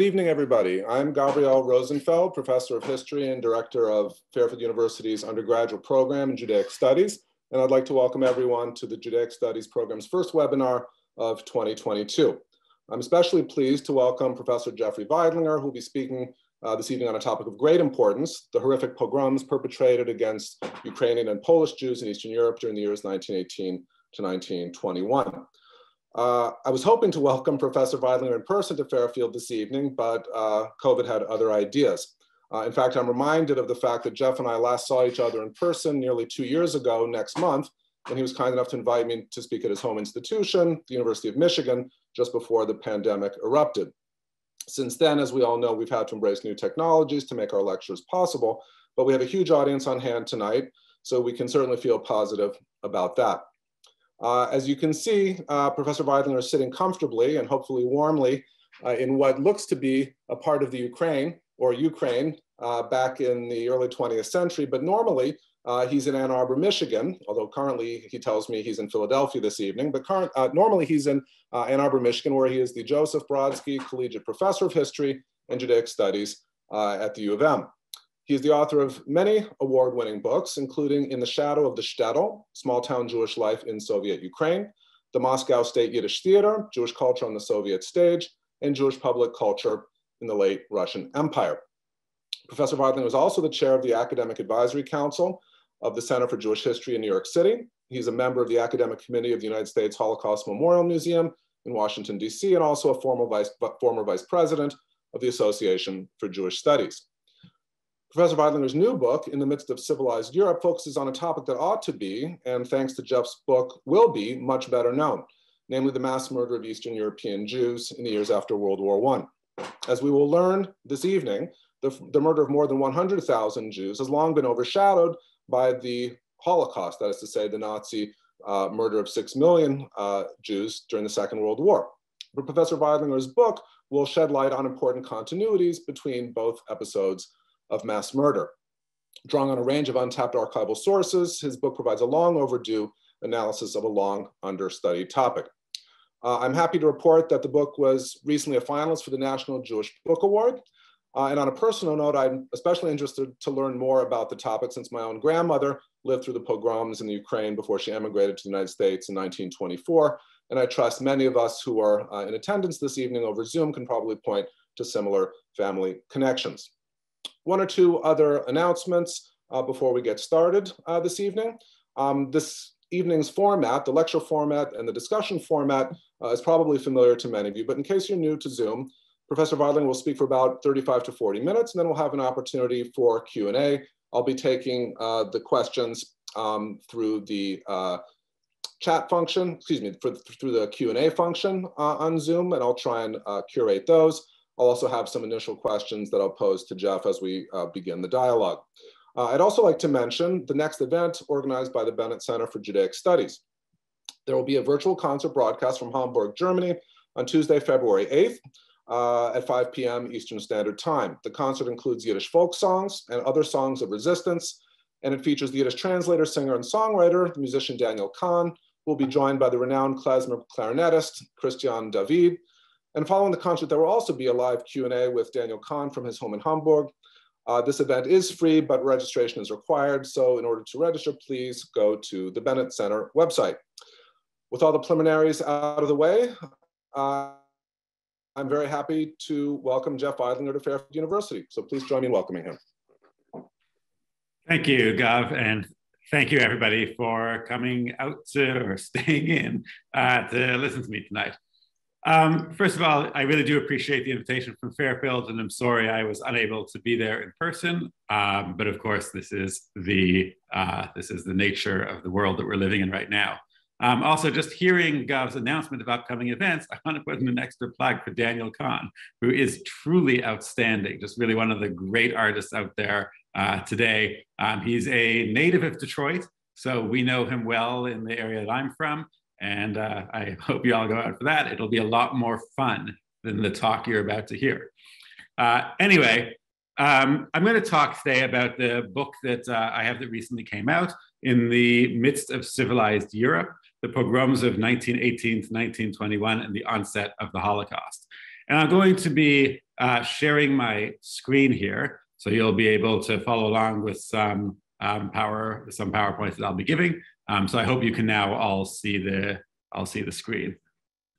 good evening, everybody. I'm Gavriel Rosenfeld, professor of history and director of Fairfield University's undergraduate program in Judaic Studies. And I'd like to welcome everyone to the Judaic Studies program's first webinar of 2022. I'm especially pleased to welcome Professor Jeffrey Veidlinger, who will be speaking uh, this evening on a topic of great importance, the horrific pogroms perpetrated against Ukrainian and Polish Jews in Eastern Europe during the years 1918 to 1921. Uh, I was hoping to welcome Professor Veidlinger in person to Fairfield this evening, but uh, COVID had other ideas. Uh, in fact, I'm reminded of the fact that Jeff and I last saw each other in person nearly two years ago next month, when he was kind enough to invite me to speak at his home institution, the University of Michigan, just before the pandemic erupted. Since then, as we all know, we've had to embrace new technologies to make our lectures possible, but we have a huge audience on hand tonight, so we can certainly feel positive about that. Uh, as you can see, uh, Professor Veidlinger is sitting comfortably and hopefully warmly uh, in what looks to be a part of the Ukraine or Ukraine uh, back in the early 20th century, but normally uh, he's in Ann Arbor, Michigan, although currently he tells me he's in Philadelphia this evening, but current, uh, normally he's in Ann Arbor, Michigan, where he is the Joseph Brodsky Collegiate Professor of History and Judaic Studies at the U of M. He is the author of many award winning books, including In the Shadow of the Shtetl, Small Town Jewish Life in Soviet Ukraine, The Moscow State Yiddish Theater, Jewish Culture on the Soviet Stage, and Jewish Public Culture in the Late Russian Empire. Professor Veidlinger was also the chair of the Academic Advisory Council of the Center for Jewish History in New York City. He's a member of the Academic Committee of the United States Holocaust Memorial Museum in Washington, D.C., and also a former vice, former vice president of the Association for Jewish Studies. Professor Veidlinger's new book, In the Midst of Civilized Europe, focuses on a topic that ought to be, and thanks to Jeff's book, will be much better known, namely the mass murder of Eastern European Jews in the years after World War I. As we will learn this evening, the, the murder of more than 100,000 Jews has long been overshadowed by the Holocaust, that is to say, the Nazi uh, murder of 6 million uh, Jews during the Second World War. But Professor Veidlinger's book will shed light on important continuities between both episodes of mass murder. Drawing on a range of untapped archival sources, his book provides a long overdue analysis of a long understudied topic. Uh, I'm happy to report that the book was recently a finalist for the National Jewish Book Award. Uh, and on a personal note, I'm especially interested to learn more about the topic since my own grandmother lived through the pogroms in the Ukraine before she emigrated to the United States in 1924. And I trust many of us who are uh, in attendance this evening over Zoom can probably point to similar family connections. One or two other announcements uh, before we get started uh, this evening. Um, this evening's format, the lecture format and the discussion format uh, is probably familiar to many of you, but in case you're new to Zoom, Professor Veidling will speak for about 35 to 40 minutes, and then we'll have an opportunity for Q&A. I'll be taking uh, the questions um, through the uh, chat function, excuse me, for, through the Q&A function uh, on Zoom, and I'll try and curate those. I'll also have some initial questions that I'll pose to Jeff as we uh, begin the dialogue. Uh, I'd also like to mention the next event organized by the Bennett Center for Judaic Studies. There will be a virtual concert broadcast from Hamburg, Germany on Tuesday, February 8th uh, at 5 p.m. Eastern Standard Time. The concert includes Yiddish folk songs and other songs of resistance, and it features the Yiddish translator, singer, and songwriter, the musician Daniel Kahn, who will be joined by the renowned klezmer clarinetist Christian Dawid, and following the concert, there will also be a live Q&A with Daniel Kahn from his home in Hamburg. Uh, this event is free, but registration is required. So in order to register, please go to the Bennett Center website. With all the preliminaries out of the way, uh, I'm very happy to welcome Jeff Veidlinger to Fairfield University. So please join me in welcoming him. Thank you, Gav, and thank you everybody for coming out to, or staying in uh, to listen to me tonight. Um, first of all, I really do appreciate the invitation from Fairfield, and I'm sorry I was unable to be there in person. Um, but of course, this is the uh, this is the nature of the world that we're living in right now. Um, also, just hearing Gav's announcement of upcoming events, I want to put in an extra plug for Daniel Kahn, who is truly outstanding, just really one of the great artists out there uh, today. Um, he's a native of Detroit, so we know him well in the area that I'm from. And uh, I hope you all go out for that. It'll be a lot more fun than the talk you're about to hear. Uh, anyway, um, I'm going to talk today about the book that uh, I have that recently came out in the midst of civilized Europe, the pogroms of 1918 to 1921 and the onset of the Holocaust. And I'm going to be uh, sharing my screen here. So you'll be able to follow along with some um, power, some PowerPoints that I'll be giving. Um, so I hope you can now all see the, I'll see the screen.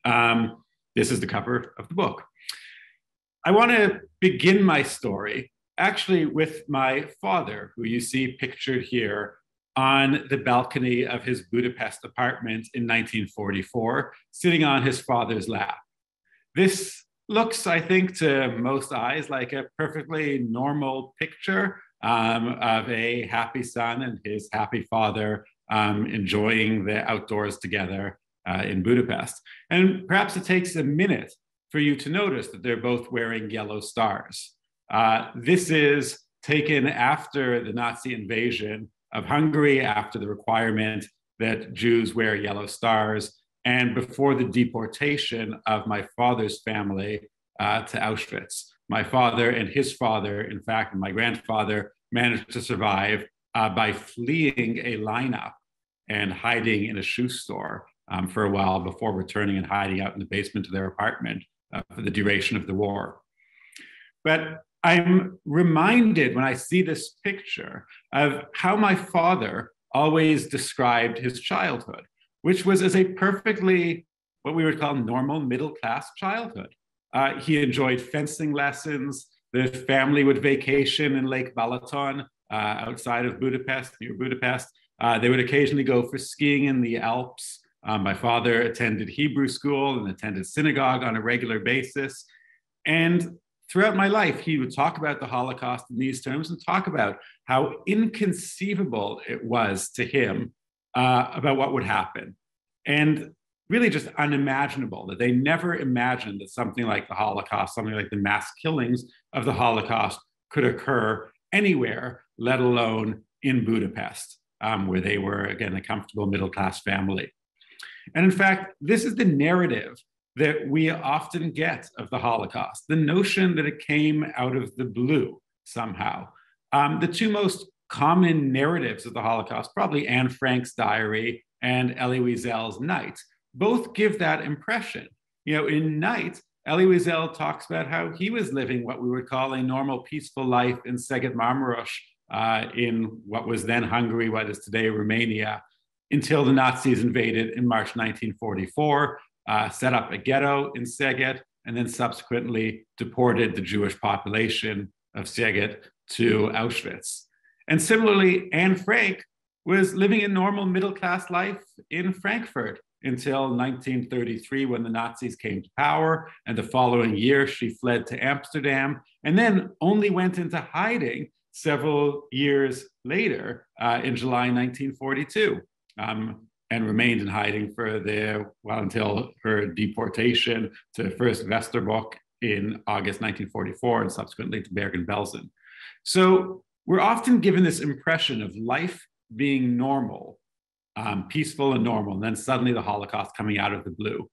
Um, this is the cover of the book. I want to begin my story actually with my father, who you see pictured here on the balcony of his Budapest apartment in 1944, sitting on his father's lap. This looks, I think, to most eyes like a perfectly normal picture um, of a happy son and his happy father um, enjoying the outdoors together uh, in Budapest. And perhaps it takes a minute for you to notice that they're both wearing yellow stars. Uh, this is taken after the Nazi invasion of Hungary, after the requirement that Jews wear yellow stars, and before the deportation of my father's family uh, to Auschwitz. My father and his father, in fact, my grandfather managed to survive uh, by fleeing a lineup and hiding in a shoe store um, for a while before returning and hiding out in the basement of their apartment uh, for the duration of the war. But I'm reminded when I see this picture of how my father always described his childhood, which was as a perfectly what we would call normal middle class childhood. Uh, he enjoyed fencing lessons. The family would vacation in Lake Balaton uh, outside of Budapest, near Budapest. Uh, they would occasionally go for skiing in the Alps. Um, my father attended Hebrew school and attended synagogue on a regular basis. And throughout my life, he would talk about the Holocaust in these terms and talk about how inconceivable it was to him uh, about what would happen. And really just unimaginable that they never imagined that something like the Holocaust, something like the mass killings of the Holocaust could occur anywhere, let alone in Budapest, um, where they were, again, a comfortable middle class family. And in fact, this is the narrative that we often get of the Holocaust the notion that it came out of the blue somehow. Um, the two most common narratives of the Holocaust, probably Anne Frank's diary and Elie Wiesel's Night, both give that impression. You know, in Night, Elie Wiesel talks about how he was living what we would call a normal, peaceful life in Sighet Marmaros, uh, in what was then Hungary, what is today Romania, until the Nazis invaded in March 1944 uh, set up a ghetto in Sighet, and then subsequently deported the Jewish population of Sighet to Auschwitz. And similarly, Anne Frank was living a normal middle class life in Frankfurt until 1933 when the Nazis came to power. And the following year, she fled to Amsterdam and then only went into hiding several years later uh, in July 1942. Um, and remained in hiding for the well until her deportation to first Westerbork in August 1944 and subsequently to Bergen-Belsen. So we're often given this impression of life being normal, um, peaceful and normal, and then suddenly the Holocaust coming out of the blue.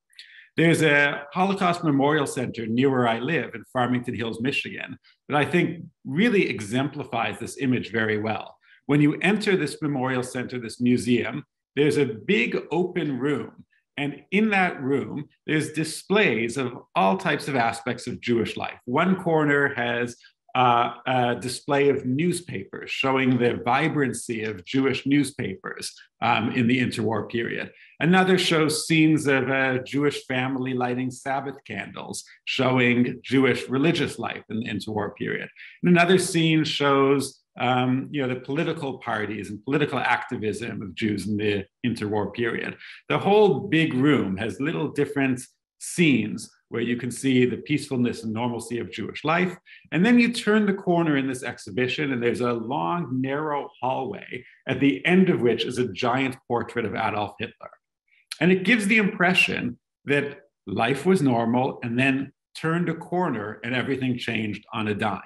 There's a Holocaust Memorial Center near where I live in Farmington Hills, Michigan, that I think really exemplifies this image very well. When you enter this memorial center, this museum, there's a big open room. And in that room, there's displays of all types of aspects of Jewish life. One corner has uh, a display of newspapers showing the vibrancy of Jewish newspapers um, in the interwar period. Another shows scenes of a Jewish family lighting Sabbath candles, showing Jewish religious life in the interwar period. And another scene shows um, you know, the political parties and political activism of Jews in the interwar period. The whole big room has little different scenes where you can see the peacefulness and normalcy of Jewish life. And then you turn the corner in this exhibition, and there's a long, narrow hallway, at the end of which is a giant portrait of Adolf Hitler. And it gives the impression that life was normal and then turned a corner and everything changed on a dime.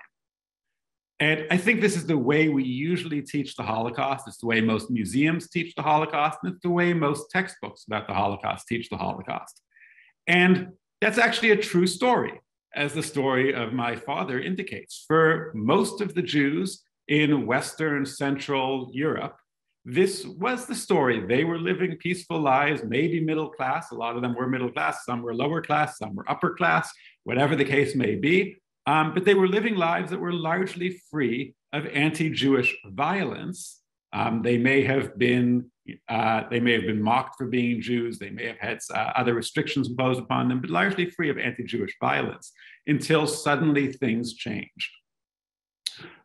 And I think this is the way we usually teach the Holocaust. It's the way most museums teach the Holocaust, and it's the way most textbooks about the Holocaust teach the Holocaust. And that's actually a true story, as the story of my father indicates. For most of the Jews in Western Central Europe, this was the story. They were living peaceful lives, maybe middle class. A lot of them were middle class, some were lower class, some were upper class, whatever the case may be. Um, but they were living lives that were largely free of anti-Jewish violence. Um, they may have been uh, they may have been mocked for being Jews. They may have had uh, other restrictions imposed upon them, but largely free of anti-Jewish violence until suddenly things changed.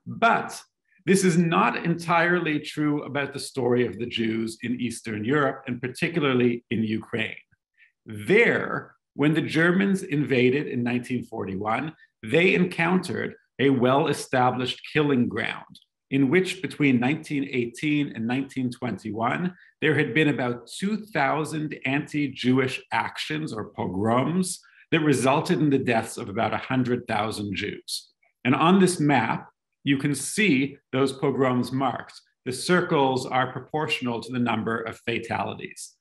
But this is not entirely true about the story of the Jews in Eastern Europe, and particularly in Ukraine. There, when the Germans invaded in 1941, they encountered a well established killing ground in which between 1918 and 1921, there had been about 2,000 anti Jewish actions or pogroms that resulted in the deaths of about 100,000 Jews. And on this map, you can see those pogroms marked. The circles are proportional to the number of fatalities.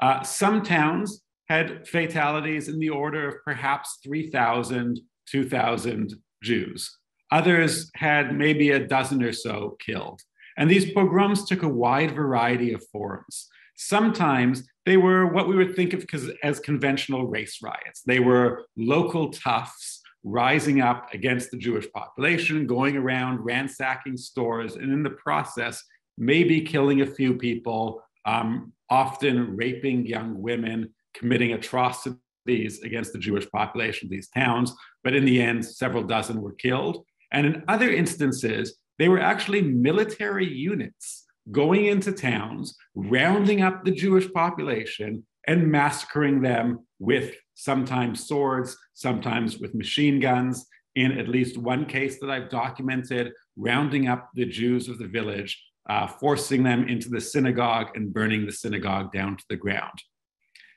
Uh, some towns had fatalities in the order of perhaps 3,000, 2,000 Jews. Others had maybe a dozen or so killed. And these pogroms took a wide variety of forms. Sometimes they were what we would think of as conventional race riots. They were local toughs rising up against the Jewish population, going around ransacking stores, and in the process, maybe killing a few people, um, often raping young women, committing atrocities against the Jewish population of these towns. But in the end, several dozen were killed. And in other instances, they were actually military units going into towns, rounding up the Jewish population and massacring them with sometimes swords, sometimes with machine guns. In at least one case that I've documented, rounding up the Jews of the village, uh, forcing them into the synagogue and burning the synagogue down to the ground.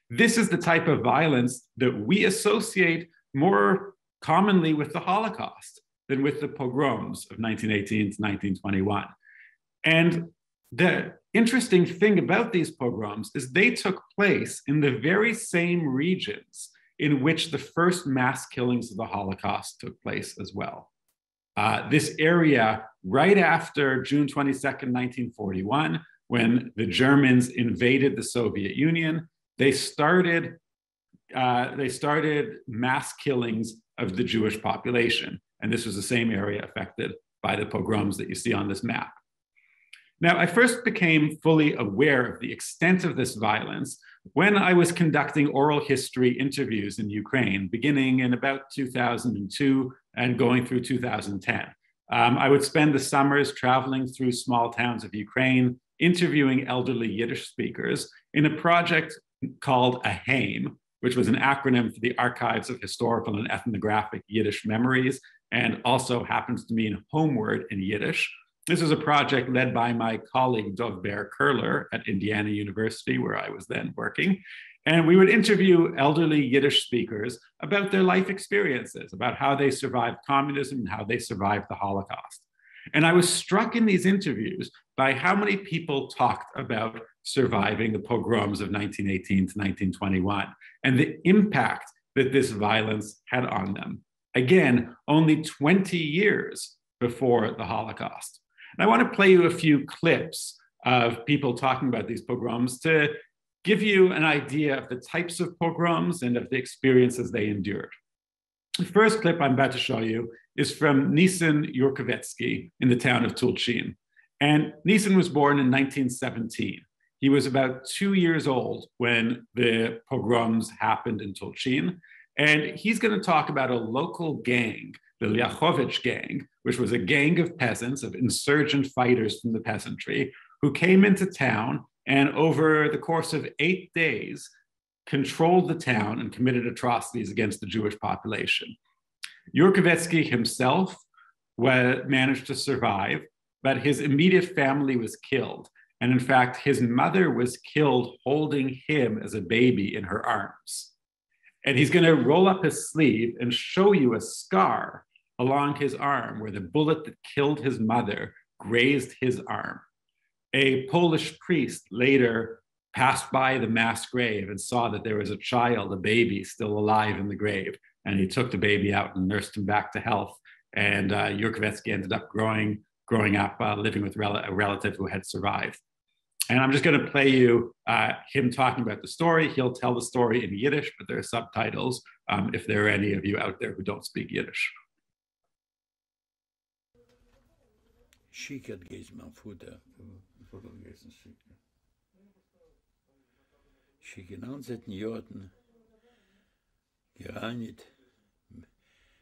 This is the type of violence that we associate more commonly with the Holocaust than with the pogroms of 1918 to 1921. And the interesting thing about these pogroms is they took place in the very same regions in which the first mass killings of the Holocaust took place as well. Uh, this area, right after June 22nd, 1941, when the Germans invaded the Soviet Union, they started, uh, they started mass killings of the Jewish population. And this was the same area affected by the pogroms that you see on this map. Now, I first became fully aware of the extent of this violence when I was conducting oral history interviews in Ukraine, beginning in about 2002 and going through 2010. Um, I would spend the summers traveling through small towns of Ukraine, interviewing elderly Yiddish speakers in a project called AHEYM, which was an acronym for the Archives of Historical and Ethnographic Yiddish Memories, and also happens to mean homeward in Yiddish. This is a project led by my colleague Dov Ber Kerler at Indiana University, where I was then working. And we would interview elderly Yiddish speakers about their life experiences, about how they survived communism and how they survived the Holocaust. And I was struck in these interviews by how many people talked about surviving the pogroms of 1918 to 1921 and the impact that this violence had on them. Again, only 20 years before the Holocaust. And I want to play you a few clips of people talking about these pogroms to give you an idea of the types of pogroms and of the experiences they endured. The first clip I'm about to show you is from Nisan Yurkovetsky in the town of Tulchin. And Nisan was born in 1917. He was about two years old when the pogroms happened in Tulchin. And he's going to talk about a local gang, the Lyachovich gang, which was a gang of peasants, of insurgent fighters from the peasantry, who came into town and over the course of eight days controlled the town and committed atrocities against the Jewish population. Yurkovetsky himself managed to survive, but his immediate family was killed. And in fact, his mother was killed holding him as a baby in her arms. And he's going to roll up his sleeve and show you a scar along his arm where the bullet that killed his mother grazed his arm. A Polish priest later passed by the mass grave and saw that there was a child, a baby, still alive in the grave. And he took the baby out and nursed him back to health. And uh, ended up growing, growing up, uh, living with rel- a relative who had survived. And I'm just going to play you uh, him talking about the story. He'll tell the story in Yiddish, but there are subtitles um, if there are any of you out there who don't speak Yiddish. She gegessen, mein Futter. Futter gegessen, Schickert. Schickert an Jordan gereinigt.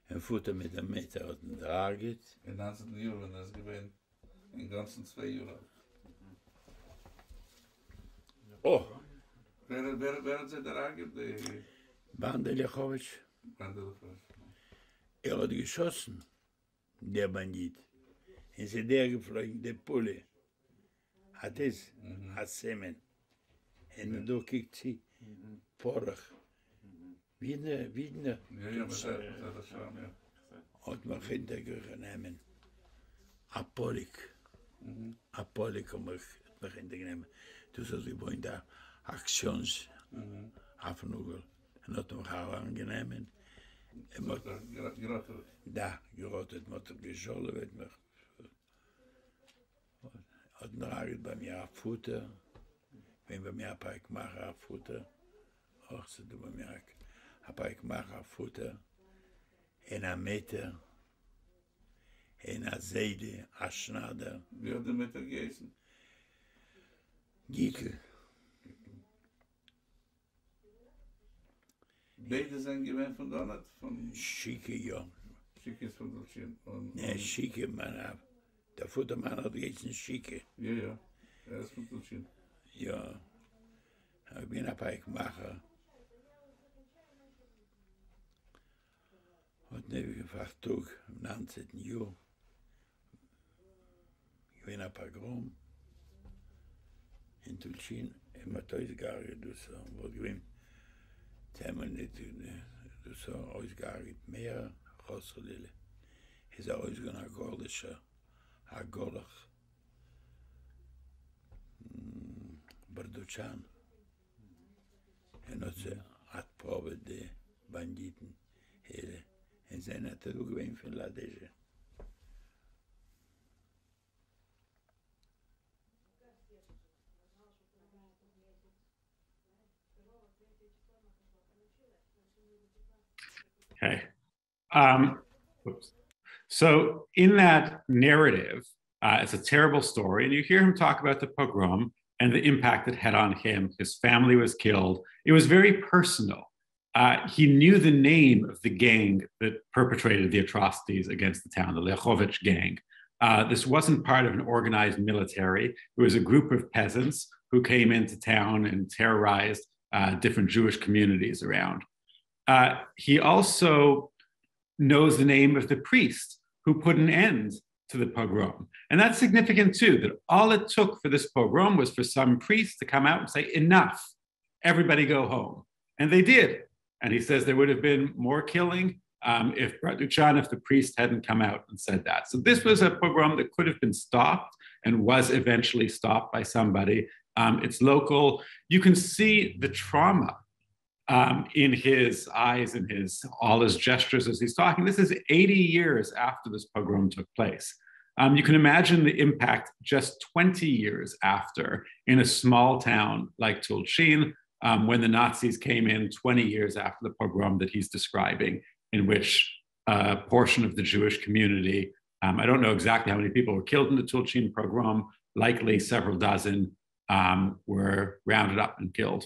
Ein Futter mit einem Meter hat ihn draget. Er in 19 Jahren, das er gewinnt, in ganzen zwei Jahren. Oh, Wer, wer, wer hat sich da angegeben? Bande Lechovich, er hat geschossen, der Bandit. Ist er der geflogen, der Pulle. Hat es, hat Semen. Und da kriegt sie Porach. Wieder, wieder, Ja, ja, ja. hat man hintergenommen. Apolik. Apolik hat hat man hintergenommen. Dus als ik woon daar, actions, afnugel. En dat nog haar aangenemen. En wat Gratis. da, gerottet, wat er geschollen werd, maar hat draget bei mir auf Futter. Wenn bei mir ein paar mache auf Futter, auch so du bei mir ein paar mache auf Futter, en a Meter, en a Seide, a Schnader, Wie hat er mit er gegessen? Giekel. Beide zijn gewend van Donat, van Schicke, ja. Schickes von Dulcin. Und, Ne, Schicke, man ab. Der Futtermann hat jetzt Schicke. Ja, ja. Er ist von Dulcin. Ja. Ich bin ein paar Macher. Hat nicht gefragt, Tag, im 19. Jahr. Ich bin ein Gramm. in Tulchin, in Matoiz Gari, du so, wo gewinn, zähmen nicht, du so, aus Gari, mehr, größer, lille, a mm, er aus gönner Gorlischer, a Gorlach, Bardochan, und so, hat Probe, die Banditen, hier, in seiner Tugwein, von Ladeje, Okay. Um. So in that narrative, uh, it's a terrible story, and you hear him talk about the pogrom and the impact it had on him. His family was killed. It was very personal. Uh, he knew the name of the gang that perpetrated the atrocities against the town, the Lechovich gang. Uh, this wasn't part of an organized military. It was a group of peasants who came into town and terrorized uh, different Jewish communities around. Uh, he also knows the name of the priest who put an end to the pogrom. And that's significant too, that all it took for this pogrom was for some priest to come out and say, enough, everybody go home. And they did. And he says there would have been more killing um, if Braduchan, if the priest hadn't come out and said that. So this was a pogrom that could have been stopped and was eventually stopped by somebody. Um, it's local. You can see the trauma um, in his eyes and his all his gestures as he's talking. This is 80 years after this pogrom took place. Um, you can imagine the impact just 20 years after in a small town like Tulchin, um, when the Nazis came in 20 years after the pogrom that he's describing, in which a portion of the Jewish community, um, I don't know exactly how many people were killed in the Tulchin pogrom, likely several dozen um, were rounded up and killed.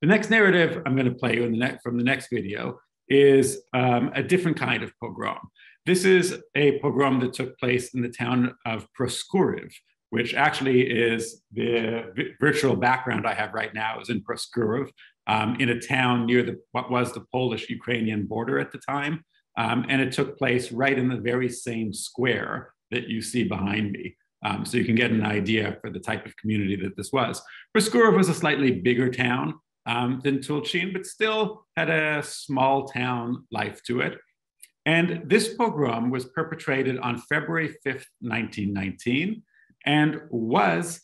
The next narrative I'm going to play you in the next, from the next video is um, a different kind of pogrom. This is a pogrom that took place in the town of Proskuriv, which actually is the virtual background I have right now is in Proskuriv, um, in a town near the, what was the Polish-Ukrainian border at the time. Um, and it took place right in the very same square that you see behind me. Um, so you can get an idea for the type of community that this was. Proskuriv was a slightly bigger town um, than Tulchin, but still had a small town life to it. And this pogrom was perpetrated on February 5th, 1919, and was,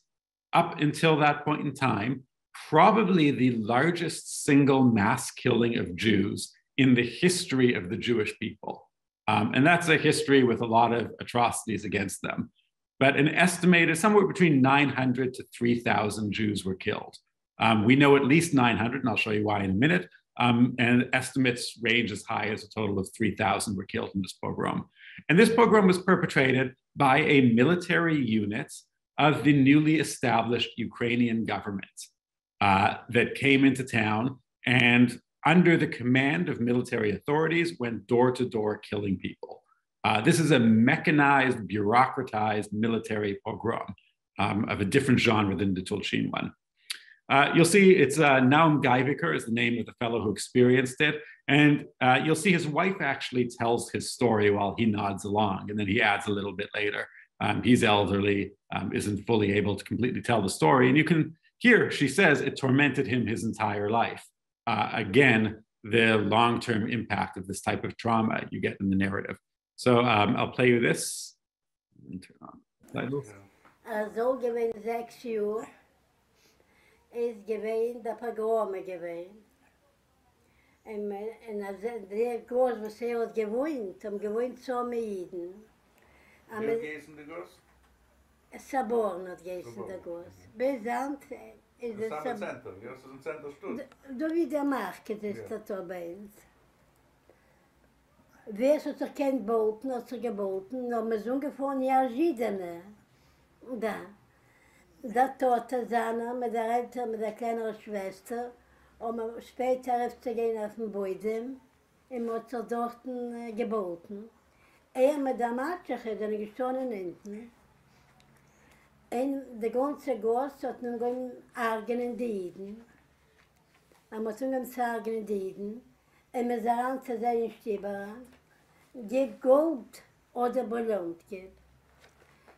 up until that point in time, probably the largest single mass killing of Jews in the history of the Jewish people. Um, and that's a history with a lot of atrocities against them. But an estimated somewhere between 900 to 3,000 Jews were killed. Um, we know at least 900, and I'll show you why in a minute. Um, and estimates range as high as a total of 3,000 were killed in this pogrom. And this pogrom was perpetrated by a military unit of the newly established Ukrainian government uh, that came into town and, under the command of military authorities, went door to door killing people. Uh, this is a mechanized, bureaucratized military pogrom um, of a different genre than the Tulchin one. Uh, you'll see it's uh, Naum Geiviker is the name of the fellow who experienced it. And uh, you'll see his wife actually tells his story while he nods along. And then he adds a little bit later. Um, he's elderly, um, isn't fully able to completely tell the story. And you can hear, she says, it tormented him his entire life. Uh, again, the long term impact of this type of trauma you get in the narrative. So um, I'll play you this. Turn on. Also gewesen sechs Jahre es gewein da pagrome gewein en me en az de groß was sel gewoin zum gewoin zum eden am gesen de groß? Es sabor nat gesen de groß. bezant is es sabor Das ist ein zentrum stut do wie der markt ist da dabei Wer ist uns erkennt, wo es uns geboten ist, aber wir sind ungefähr ein Jahr schiedene. Da. da tote zana mit der älter mit der kleiner schwester um später auf zu gehen auf dem boden im mutter äh, geboten er mit der matsch hat eine gestohlen nennen ein der ganze gost hat nun gehen argen in deden am mutter nun sagen in deden er mit der zu sein stieber gibt gold oder belohnt gibt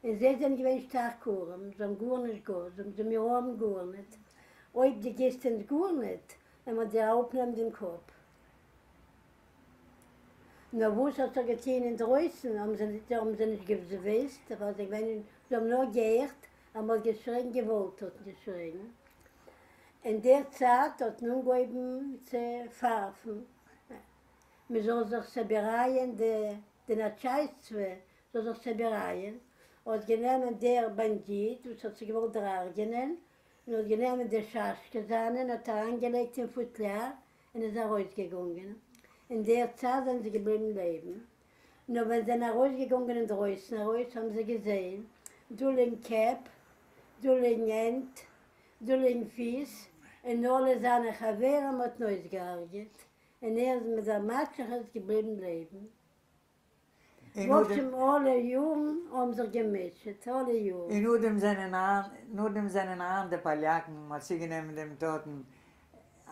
Und sie sind gewinn stark kuren, so ein Gurn ist gut, so ein mir oben nicht. Ob die gehst ins Gurn nicht, wenn man die aufnimmt im Kopf. Na wo ist das so getan in Drößen, haben sie nicht, haben sie nicht gewusst, aber sie sie haben nur gehört, haben wir geschrien, gewollt hat geschrien. In der Zeit hat nun gegeben zu farfen. Wir sollen sich sebereien, die, die Natscheißwe, soll sich sebereien. Und genommen der Bandit, das hat sich gewollt dragenen, und hat genommen der Schaschgesanen, hat er angelegt im Futlar und ist er rausgegangen. In der Zeit sind sie geblieben leben. Nur wenn sie nach Hause gegangen nach Hause haben sie gesehen, du liegen Käpp, du liegen Ent, du liegen Fies, und alle seine Chavere haben hat Neues gearbeitet. Und er ist mit der Matschach geblieben leben. Nur dem alle Jungen haben sich gemischt, alle Jungen. In dem seinen Ahn, nur dem seinen Ahn, der Paljaken, mal sie genommen dem Toten,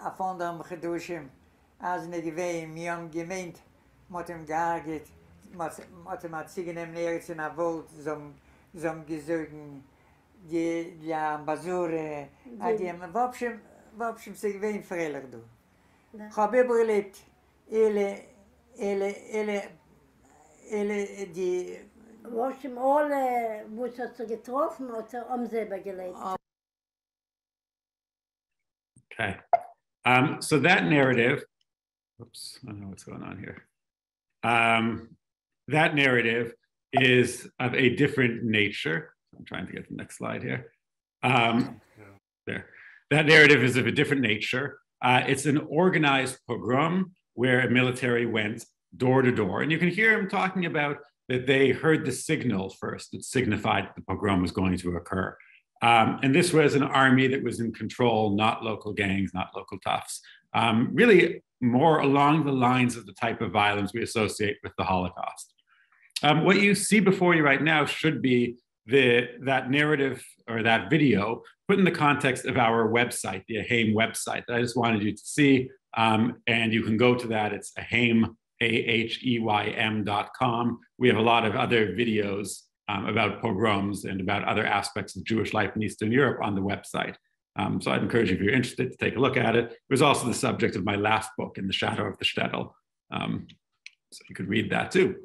auf von Geduschen, als ne gewehen, mir haben gemeint, mit dem Gargit, mit dem hat sie genommen, er in der Welt, so haben gesogen, die, die Ambasure, ah, die haben, wo abschim, wo sie gewehen, freilich du. Ich habe überlebt, ele, ele, ele, ele, die, Was ihm alle, wo es hat sie getroffen hat, am selber gelebt. Okay. Um, so that narrative, oops, I don't know what's going on here. Um, that narrative is of a different nature. I'm trying to get the next slide here. Um, there. That narrative is of a different nature. Uh, it's an organized pogrom where a military went door to door. And you can hear him talking about that they heard the signal first that signified the pogrom was going to occur. Um, and this was an army that was in control, not local gangs, not local toughs. Um, really more along the lines of the type of violence we associate with the Holocaust. Um, what you see before you right now should be the, that narrative or that video put in the context of our website, the AHEYM website that I just wanted you to see. Um, and you can go to that. It's AHEYM, A-H-E-Y-M dot com. We have a lot of other videos um, about pogroms and about other aspects of Jewish life in Eastern Europe on the website. Um, so I'd encourage you, if you're interested, to take a look at it. It was also the subject of my last book, In the Shadow of the Shtetl. Um, so you could read that too.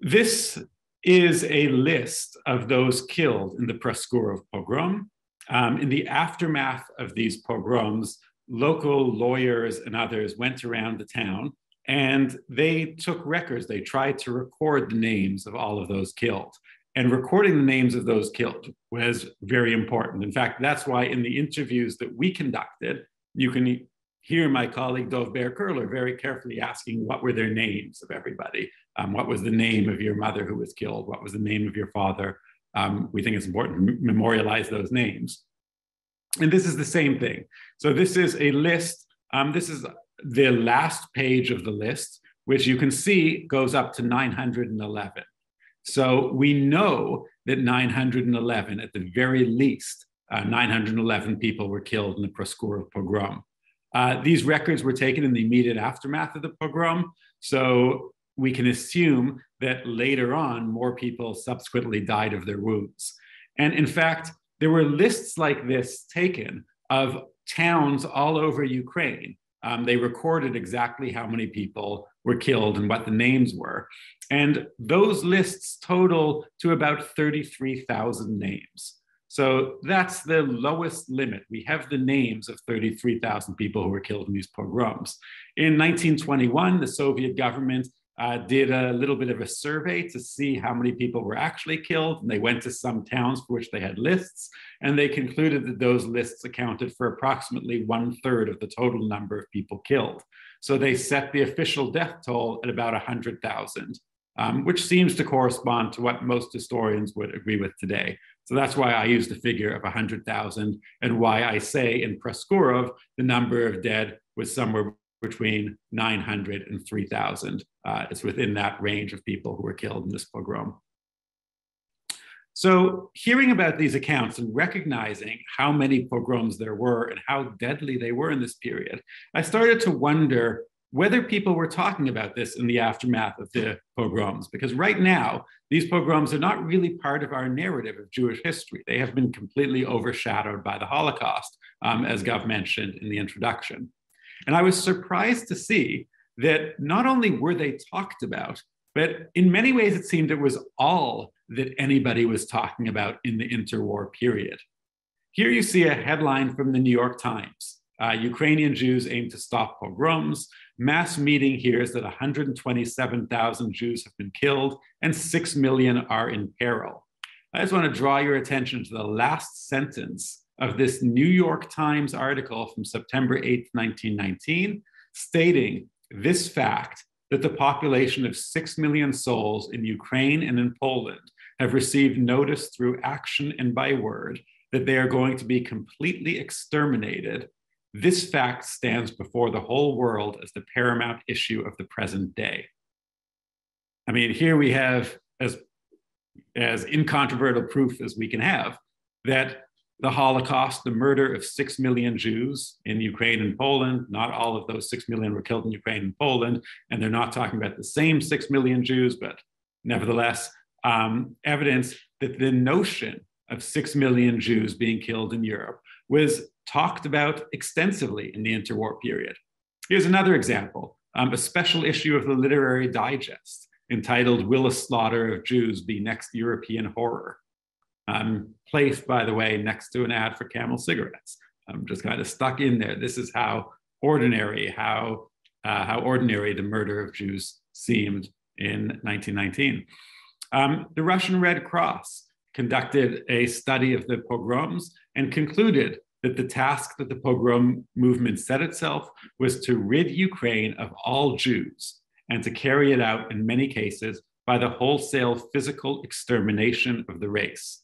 This is a list of those killed in the Proskurov pogrom. Um, in the aftermath of these pogroms, local lawyers and others went around the town and they took records. They tried to record the names of all of those killed. And recording the names of those killed was very important. In fact, that's why in the interviews that we conducted, you can hear my colleague Dov Ber Kerler very carefully asking what were their names of everybody. Um, what was the name of your mother who was killed? What was the name of your father? Um, we think it's important to memorialize those names. And this is the same thing. So this is a list. Um, this is the last page of the list, which you can see goes up to 911. So we know that 911, at the very least, uh, 911 people were killed in the Proskura pogrom. Uh, these records were taken in the immediate aftermath of the pogrom, so we can assume that later on, more people subsequently died of their wounds. And in fact, there were lists like this taken of towns all over Ukraine. Um, they recorded exactly how many people were killed and what the names were. And those lists total to about 33,000 names. So that's the lowest limit. We have the names of 33,000 people who were killed in these pogroms. In 1921, the Soviet government uh, did a little bit of a survey to see how many people were actually killed. And they went to some towns for which they had lists, and they concluded that those lists accounted for approximately one third of the total number of people killed. So they set the official death toll at about 100,000, um, which seems to correspond to what most historians would agree with today. So that's why I use the figure of 100,000 and why I say in Proskurov, the number of dead was somewhere between 900 and 3,000. Uh, it's within that range of people who were killed in this pogrom. So hearing about these accounts and recognizing how many pogroms there were and how deadly they were in this period, I started to wonder whether people were talking about this in the aftermath of the pogroms. Because right now, these pogroms are not really part of our narrative of Jewish history. They have been completely overshadowed by the Holocaust, um, as Gav mentioned in the introduction. And I was surprised to see that not only were they talked about, but in many ways it seemed it was all that anybody was talking about in the interwar period. Here you see a headline from the New York Times. Uh, Ukrainian Jews aim to stop pogroms. Mass meeting hears that 127,000 Jews have been killed and 6 million are in peril. I just want to draw your attention to the last sentence of this New York Times article from September 8, 1919, stating this fact that the population of 6 million souls in Ukraine and in Poland have received notice through action and by word that they are going to be completely exterminated this fact stands before the whole world as the paramount issue of the present day. I mean, here we have as, as incontrovertible proof as we can have that the Holocaust, the murder of six million Jews in Ukraine and Poland, not all of those six million were killed in Ukraine and Poland, and they're not talking about the same six million Jews, but nevertheless, um, evidence that the notion of six million Jews being killed in Europe was talked about extensively in the interwar period. Here's another example um, a special issue of the Literary Digest entitled Will a Slaughter of Jews Be Next European Horror? Um, placed, by the way, next to an ad for Camel cigarettes. I'm just kind of stuck in there. This is how ordinary, how, uh, how ordinary the murder of Jews seemed in 1919. Um, the Russian Red Cross conducted a study of the pogroms and concluded that the task that the pogrom movement set itself was to rid Ukraine of all Jews and to carry it out in many cases by the wholesale physical extermination of the race.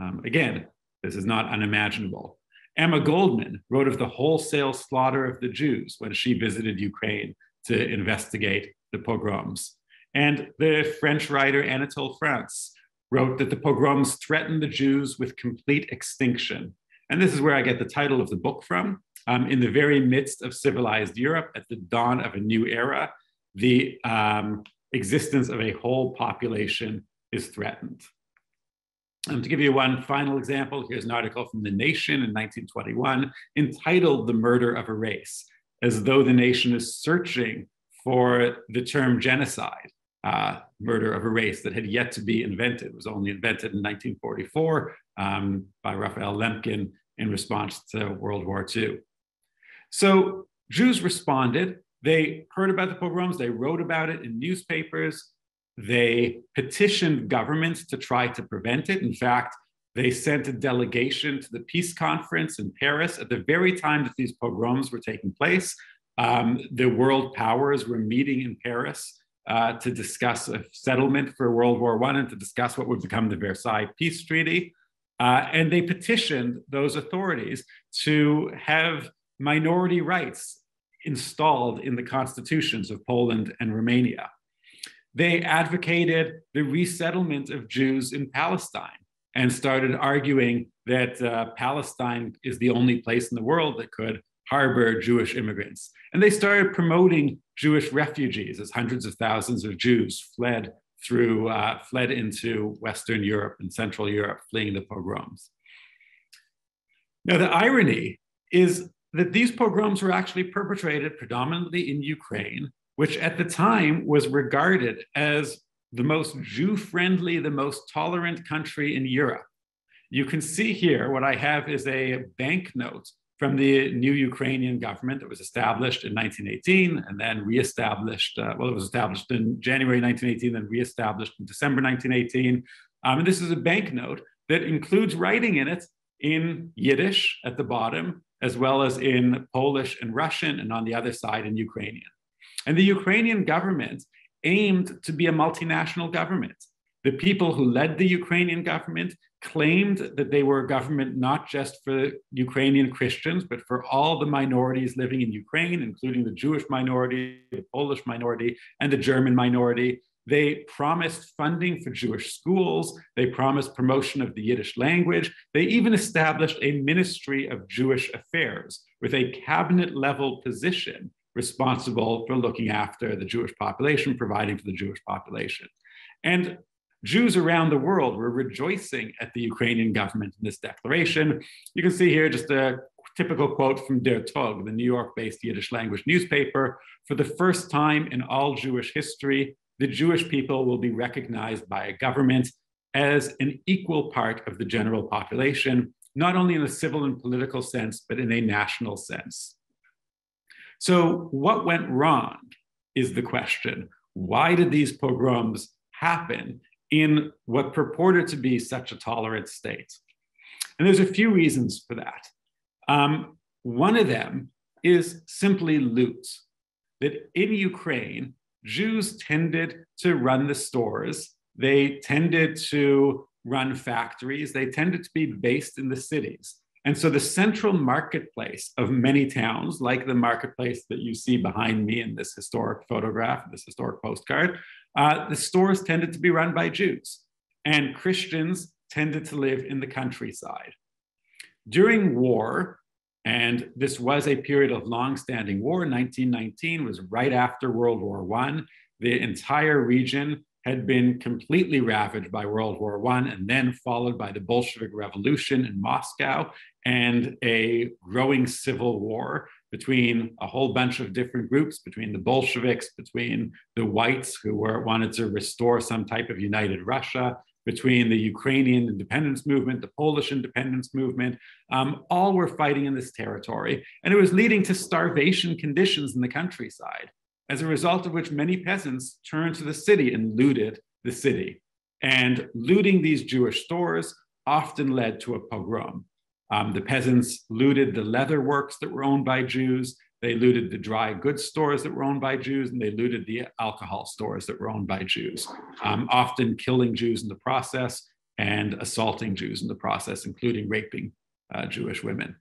Um, again, this is not unimaginable. Emma Goldman wrote of the wholesale slaughter of the Jews when she visited Ukraine to investigate the pogroms. And the French writer Anatole France wrote that the pogroms threatened the Jews with complete extinction and this is where I get the title of the book from. Um, in the very midst of civilized Europe, at the dawn of a new era, the um, existence of a whole population is threatened. Um, to give you one final example, here's an article from The Nation in 1921 entitled The Murder of a Race, as though the nation is searching for the term genocide, uh, murder of a race that had yet to be invented. It was only invented in 1944 um, by Raphael Lemkin in response to World War II. So Jews responded. They heard about the pogroms, they wrote about it in newspapers, they petitioned governments to try to prevent it. In fact, They sent a delegation to the peace conference in Paris at the very time that these pogroms were taking place. Um, the world powers were meeting in Paris uh, to discuss a settlement for World War I and to discuss what would become the Versailles Peace Treaty. Uh, and they petitioned those authorities to have minority rights installed in the constitutions of Poland and Romania. They advocated the resettlement of Jews in Palestine and started arguing that uh, Palestine is the only place in the world that could harbor Jewish immigrants. And they started promoting Jewish refugees as hundreds of thousands of Jews fled through, uh, fled into Western Europe and Central Europe, fleeing the pogroms. Now, the irony is that these pogroms were actually perpetrated predominantly in Ukraine, which at the time was regarded as the most Jew friendly, the most tolerant country in Europe. You can see here what I have is a banknote from the new Ukrainian government that was established in 1918 and then reestablished. Uh, well, it was established in January 1918, then reestablished in December 1918. Um, and this is a banknote that includes writing in it in Yiddish at the bottom, as well as in Polish and Russian, and on the other side in Ukrainian. And the Ukrainian government aimed to be a multinational government. The people who led the Ukrainian government claimed that they were a government not just for Ukrainian Christians, but for all the minorities living in Ukraine, including the Jewish minority, the Polish minority, and the German minority. They promised funding for Jewish schools. They promised promotion of the Yiddish language. They even established a ministry of Jewish affairs with a cabinet level position responsible for looking after the Jewish population, providing for the Jewish population. And Jews around the world were rejoicing at the Ukrainian government in this declaration. You can see here just a typical quote from Der Tog, the New York based Yiddish language newspaper. For the first time in all Jewish history, the Jewish people will be recognized by a government as an equal part of the general population, not only in a civil and political sense, but in a national sense. So, what went wrong is the question. Why did these pogroms happen in what purported to be such a tolerant state? And there's a few reasons for that. Um, one of them is simply loot. That in Ukraine, Jews tended to run the stores, they tended to run factories, they tended to be based in the cities. And so the central marketplace of many towns, like the marketplace that you see behind me in this historic photograph, this historic postcard, uh, the stores tended to be run by Jews, and Christians tended to live in the countryside. During war, and this was a period of long-standing war. 1919 was right after World War I. The entire region had been completely ravaged by World War I and then followed by the Bolshevik Revolution in Moscow and a growing civil war between a whole bunch of different groups, between the Bolsheviks, between the whites who were, wanted to restore some type of united Russia, between the Ukrainian independence movement, the Polish independence movement, um, all were fighting in this territory. And it was leading to starvation conditions in the countryside as a result of which many peasants turned to the city and looted the city. And looting these Jewish stores often led to a pogrom. Um, the peasants looted the leather works that were owned by Jews. They looted the dry goods stores that were owned by Jews, and they looted the alcohol stores that were owned by Jews, um, often killing Jews in the process and assaulting Jews in the process, including raping uh, Jewish women.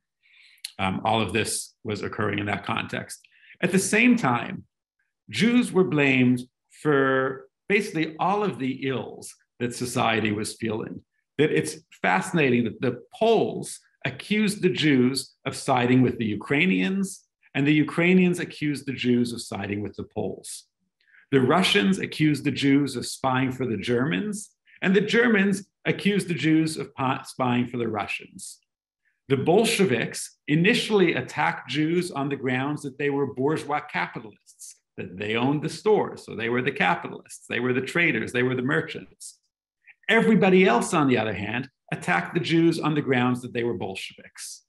Um, all of this was occurring in that context. At the same time, Jews were blamed for basically all of the ills that society was feeling. That it's fascinating that the Poles accused the Jews of siding with the Ukrainians, and the Ukrainians accused the Jews of siding with the Poles. The Russians accused the Jews of spying for the Germans, and the Germans accused the Jews of spying for the Russians. The Bolsheviks initially attacked Jews on the grounds that they were bourgeois capitalists they owned the stores. So they were the capitalists, they were the traders, they were the merchants. Everybody else, on the other hand, attacked the Jews on the grounds that they were Bolsheviks.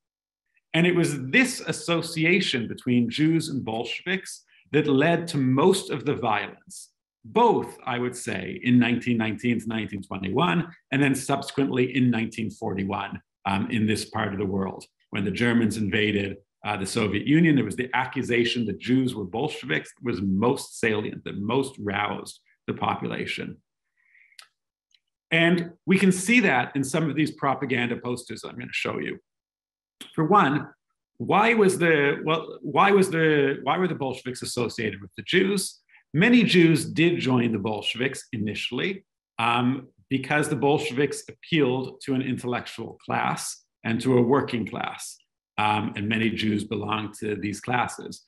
And it was this association between Jews and Bolsheviks that led to most of the violence. both, I would say, in 1919 to 1921, and then subsequently in 1941 um, in this part of the world. When the Germans invaded uh, the Soviet Union, there was the accusation that Jews were Bolsheviks was most salient, that most roused the population. And we can see that in some of these propaganda posters I'm going to show you. For one, why was the well, why was the why were the Bolsheviks associated with the Jews? Many Jews did join the Bolsheviks initially um, because the Bolsheviks appealed to an intellectual class and to a working class. Um, and many Jews belonged to these classes.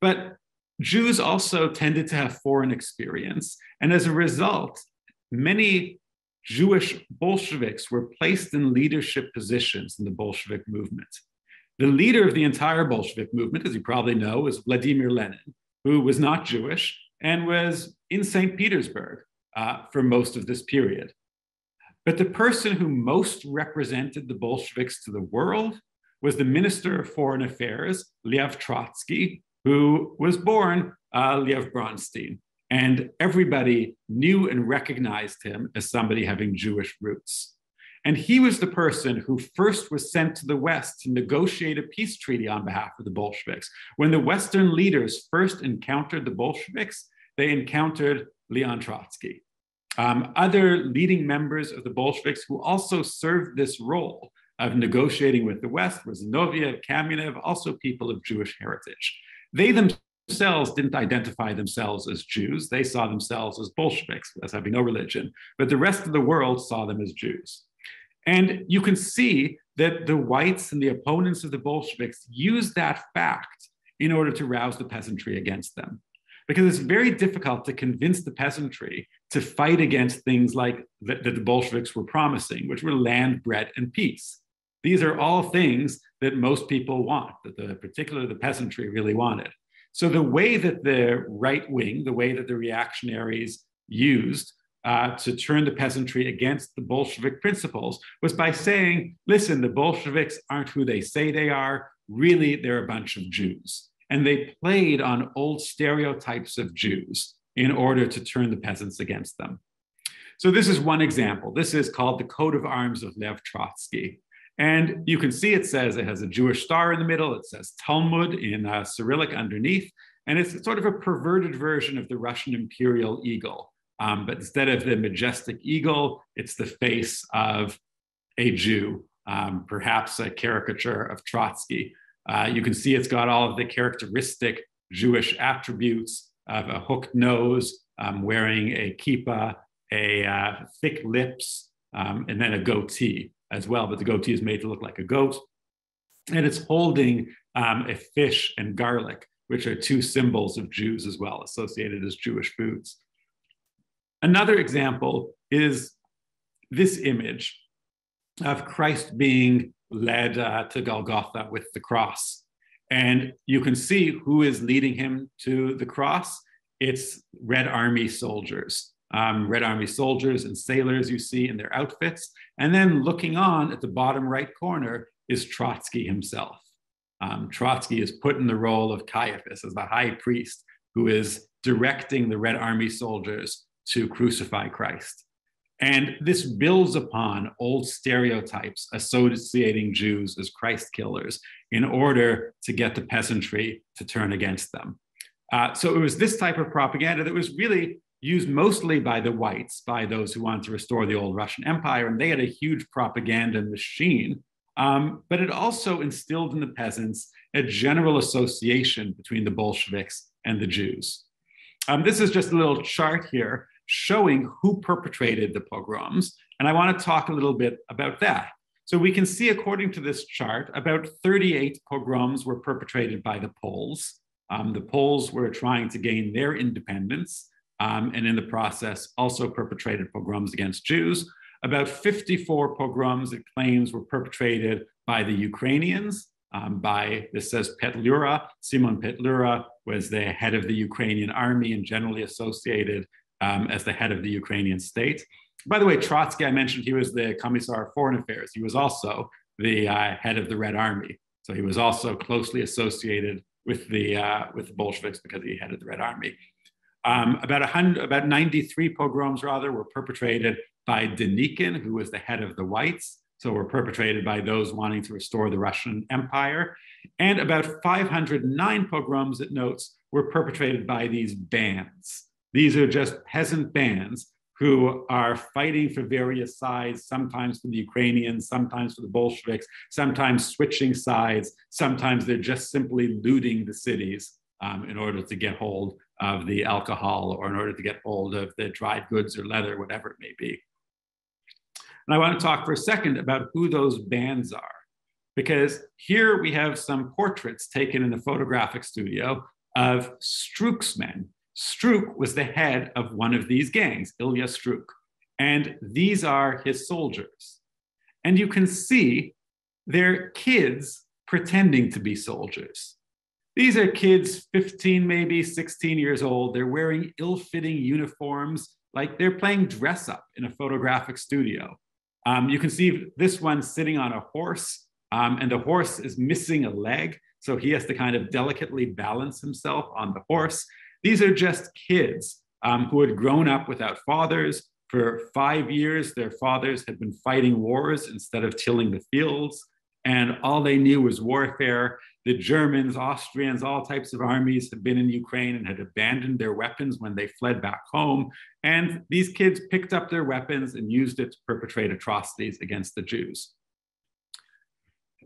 But Jews also tended to have foreign experience. And as a result, many Jewish Bolsheviks were placed in leadership positions in the Bolshevik movement. The leader of the entire Bolshevik movement, as you probably know, is Vladimir Lenin who was not Jewish and was in St. Petersburg uh, for most of this period. But the person who most represented the Bolsheviks to the world was the Minister of Foreign Affairs, Lev Trotsky, who was born uh, Lev Bronstein. And everybody knew and recognized him as somebody having Jewish roots. And he was the person who first was sent to the West to negotiate a peace treaty on behalf of the Bolsheviks. When the Western leaders first encountered the Bolsheviks, they encountered Leon Trotsky. Um, other leading members of the Bolsheviks who also served this role of negotiating with the West were Zinoviev, Kamenev, also people of Jewish heritage. They themselves didn't identify themselves as Jews. They saw themselves as Bolsheviks, as having no religion, but the rest of the world saw them as Jews. And you can see that the whites and the opponents of the Bolsheviks used that fact in order to rouse the peasantry against them. Because it's very difficult to convince the peasantry to fight against things like that the Bolsheviks were promising, which were land, bread, and peace. These are all things that most people want, that the particularly the peasantry really wanted. So the way that the right wing, the way that the reactionaries used uh, to turn the peasantry against the Bolshevik principles was by saying, listen, the Bolsheviks aren't who they say they are. Really, they're a bunch of Jews. And they played on old stereotypes of Jews in order to turn the peasants against them. So, this is one example. This is called the coat of arms of Lev Trotsky. And you can see it says it has a Jewish star in the middle. It says Talmud in uh, Cyrillic underneath. And it's sort of a perverted version of the Russian imperial eagle. Um, but instead of the majestic eagle, it's the face of a Jew, um, perhaps a caricature of Trotsky. Uh, you can see it's got all of the characteristic Jewish attributes of a hooked nose, um, wearing a kippah, a uh, thick lips, um, and then a goatee as well. But the goatee is made to look like a goat. And it's holding um, a fish and garlic, which are two symbols of Jews as well, associated as Jewish foods. Another example is this image of Christ being led uh, to Golgotha with the cross. And you can see who is leading him to the cross. It's Red Army soldiers, um, Red Army soldiers and sailors you see in their outfits. And then looking on at the bottom right corner is Trotsky himself. Um, Trotsky is put in the role of Caiaphas as the high priest who is directing the Red Army soldiers to crucify Christ. And this builds upon old stereotypes associating Jews as Christ killers in order to get the peasantry to turn against them. Uh, so it was this type of propaganda that was really used mostly by the whites, by those who wanted to restore the old Russian Empire, and they had a huge propaganda machine. Um, but it also instilled in the peasants a general association between the Bolsheviks and the Jews. Um, this is just a little chart here showing who perpetrated the pogroms. And I want to talk a little bit about that. So we can see, according to this chart, about 38 pogroms were perpetrated by the Poles. Um, the Poles were trying to gain their independence, um, and in the process, also perpetrated pogroms against Jews. About 54 pogroms, it claims, were perpetrated by the Ukrainians. Um, by this says Petlura. Simon Petlura was the head of the Ukrainian army and generally associated um, as the head of the Ukrainian state. By the way, Trotsky, I mentioned he was the Commissar of Foreign Affairs. He was also the uh, head of the Red Army. So he was also closely associated with the, uh, with the Bolsheviks because he headed the Red Army. Um, about, 100, about 93 pogroms, rather, were perpetrated by Denikin, who was the head of the Whites. So were perpetrated by those wanting to restore the Russian Empire. And about 509 pogroms, it notes, were perpetrated by these bands. These are just peasant bands who are fighting for various sides, sometimes for the Ukrainians, sometimes for the Bolsheviks, sometimes switching sides, sometimes they're just simply looting the cities um, in order to get hold of the alcohol or in order to get hold of the dried goods or leather, whatever it may be. And I want to talk for a second about who those bands are, because here we have some portraits taken in a photographic studio of Struk's men. Struk was the head of one of these gangs, Ilya Struk, and these are his soldiers. And you can see they're kids pretending to be soldiers. These are kids 15, maybe 16 years old. They're wearing ill fitting uniforms, like they're playing dress up in a photographic studio. Um, you can see this one sitting on a horse, um, and the horse is missing a leg. So he has to kind of delicately balance himself on the horse. These are just kids um, who had grown up without fathers. For five years, their fathers had been fighting wars instead of tilling the fields. And all they knew was warfare. The Germans, Austrians, all types of armies had been in Ukraine and had abandoned their weapons when they fled back home. And these kids picked up their weapons and used it to perpetrate atrocities against the Jews.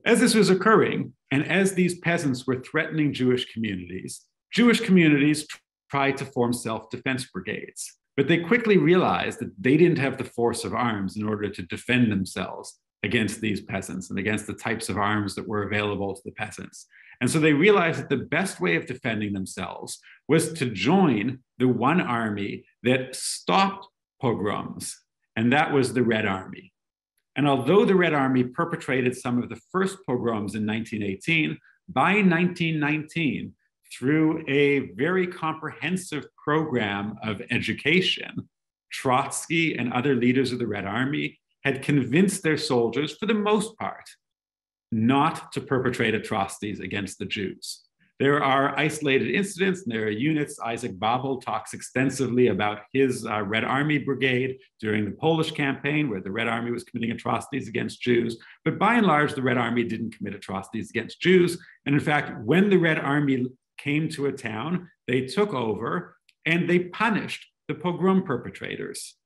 As this was occurring, and as these peasants were threatening Jewish communities, Jewish communities tried to form self defense brigades. But they quickly realized that they didn't have the force of arms in order to defend themselves against these peasants and against the types of arms that were available to the peasants. And so they realized that the best way of defending themselves was to join the one army that stopped pogroms, and that was the Red Army. And although the Red Army perpetrated some of the first pogroms in 1918, by 1919, through a very comprehensive program of education, Trotsky and other leaders of the Red Army had convinced their soldiers, for the most part, not to perpetrate atrocities against the Jews. There are isolated incidents, and there are units. Isaac Babel talks extensively about his uh, Red Army brigade during the Polish campaign, where the Red Army was committing atrocities against Jews. But by and large, the Red Army didn't commit atrocities against Jews. And in fact, when the Red Army came to a town, they took over and they punished the pogrom perpetrators.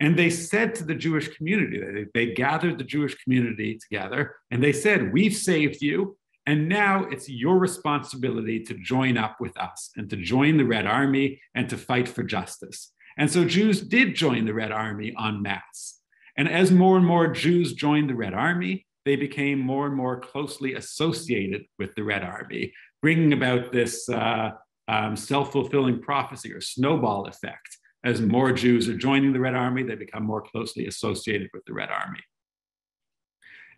And they said to the Jewish community, they, they gathered the Jewish community together and they said, We've saved you. And now it's your responsibility to join up with us and to join the Red Army and to fight for justice. And so Jews did join the Red Army en masse. And as more and more Jews joined the Red Army, they became more and more closely associated with the Red Army, bringing about this uh, um, self fulfilling prophecy or snowball effect as more Jews are joining the Red Army, they become more closely associated with the Red Army.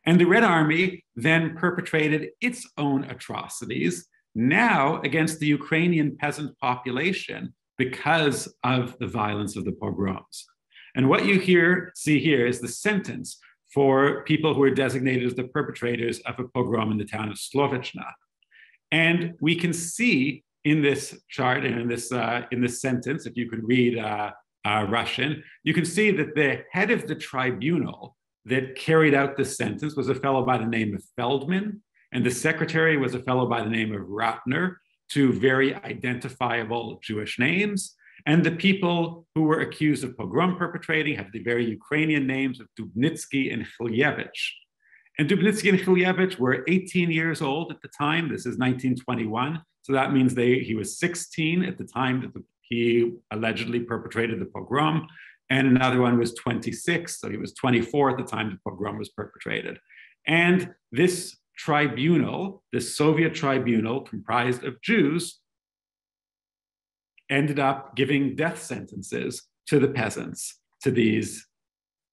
And the Red Army then perpetrated its own atrocities, now against the Ukrainian peasant population because of the violence of the pogroms. And what you hear, see here is the sentence for people who are designated as the perpetrators of a pogrom in the town of Slovichna. And we can see in this chart and in this, uh, in this sentence, if you could read uh, uh, Russian, you can see that the head of the tribunal that carried out this sentence was a fellow by the name of Feldman, and the secretary was a fellow by the name of Ratner, two very identifiable Jewish names. And the people who were accused of pogrom perpetrating have the very Ukrainian names of Dubnitsky and Khilyevich. And Dubnitsky and Khilyevich were 18 years old at the time. This is 1921. So that means they, he was 16 at the time that the, he allegedly perpetrated the pogrom, and another one was 26, so he was 24 at the time the pogrom was perpetrated. And this tribunal, this Soviet tribunal comprised of Jews, ended up giving death sentences to the peasants, to these,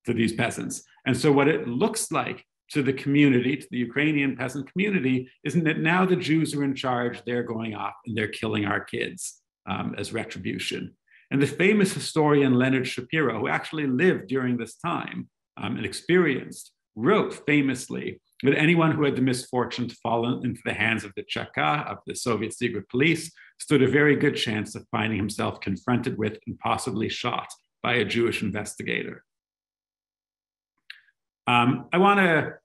to these peasants. And so what it looks like to the community, to the Ukrainian peasant community, isn't that now the Jews are in charge, they're going off and they're killing our kids um, as retribution. And the famous historian Leonard Schapiro, who actually lived during this time um, and experienced, wrote famously that anyone who had the misfortune to fall into the hands of the Cheka, of the Soviet secret police, stood a very good chance of finding himself confronted with and possibly shot by a Jewish investigator. Um, I want to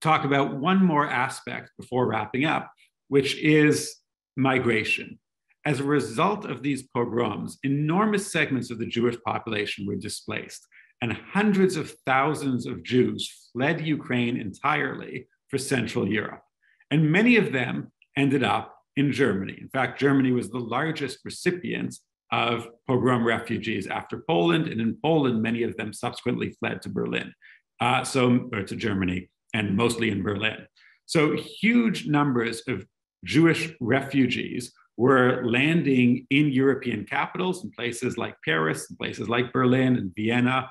talk about one more aspect before wrapping up, which is migration. As a result of these pogroms, enormous segments of the Jewish population were displaced, and hundreds of thousands of Jews fled Ukraine entirely for Central Europe. And many of them ended up in Germany. In fact, Germany was the largest recipient of pogrom refugees after Poland, and in Poland, many of them subsequently fled to Berlin, uh, so or to Germany, and mostly in Berlin. So huge numbers of Jewish refugees were landing in European capitals, in places like Paris, in places like Berlin and Vienna,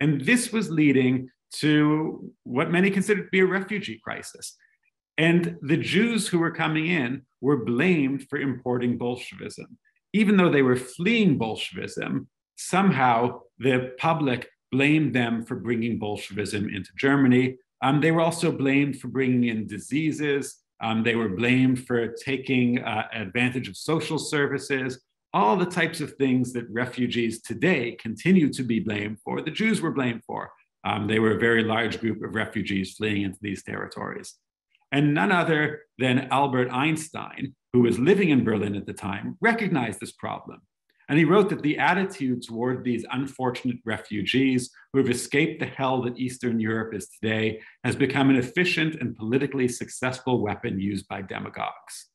and this was leading to what many considered to be a refugee crisis. And the Jews who were coming in were blamed for importing Bolshevism. Even though they were fleeing Bolshevism, somehow the public blamed them for bringing Bolshevism into Germany. Um, they were also blamed for bringing in diseases. Um, they were blamed for taking uh, advantage of social services all the types of things that refugees today continue to be blamed for, the Jews were blamed for. Um, they were a very large group of refugees fleeing into these territories. And none other than Albert Einstein, who was living in Berlin at the time, recognized this problem. And he wrote that the attitude toward these unfortunate refugees who have escaped the hell that Eastern Europe is today has become an efficient and politically successful weapon used by demagogues.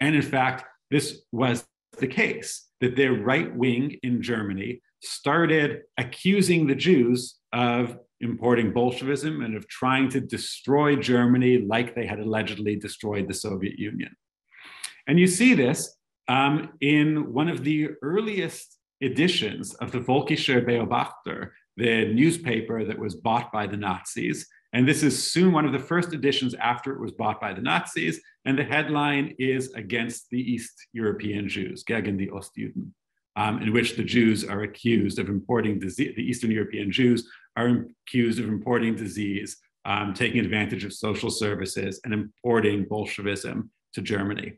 And in fact, this was the case that their right wing in Germany started accusing the Jews of importing Bolshevism and of trying to destroy Germany like they had allegedly destroyed the Soviet Union. And you see this um, in one of the earliest editions of the Völkischer Beobachter, the newspaper that was bought by the Nazis. And this is soon one of the first editions after it was bought by the Nazis. And the headline is Against the East European Jews, gegen die Ostjuden, um, in which the Jews are accused of importing disease, the Eastern European Jews are accused of importing disease, um, taking advantage of social services, and importing Bolshevism to Germany.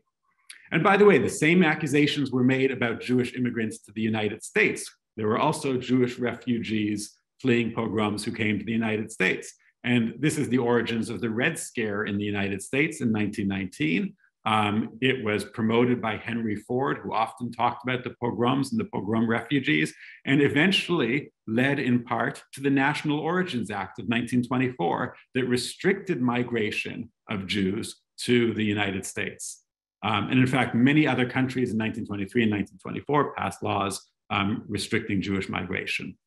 And by the way, the same accusations were made about Jewish immigrants to the United States. There were also Jewish refugees fleeing pogroms who came to the United States. And this is the origins of the Red Scare in the United States in 1919. Um, it was promoted by Henry Ford, who often talked about the pogroms and the pogrom refugees, and eventually led in part to the National Origins Act of 1924 that restricted migration of Jews to the United States. Um, and in fact, many other countries in 1923 and 1924 passed laws um, restricting Jewish migration.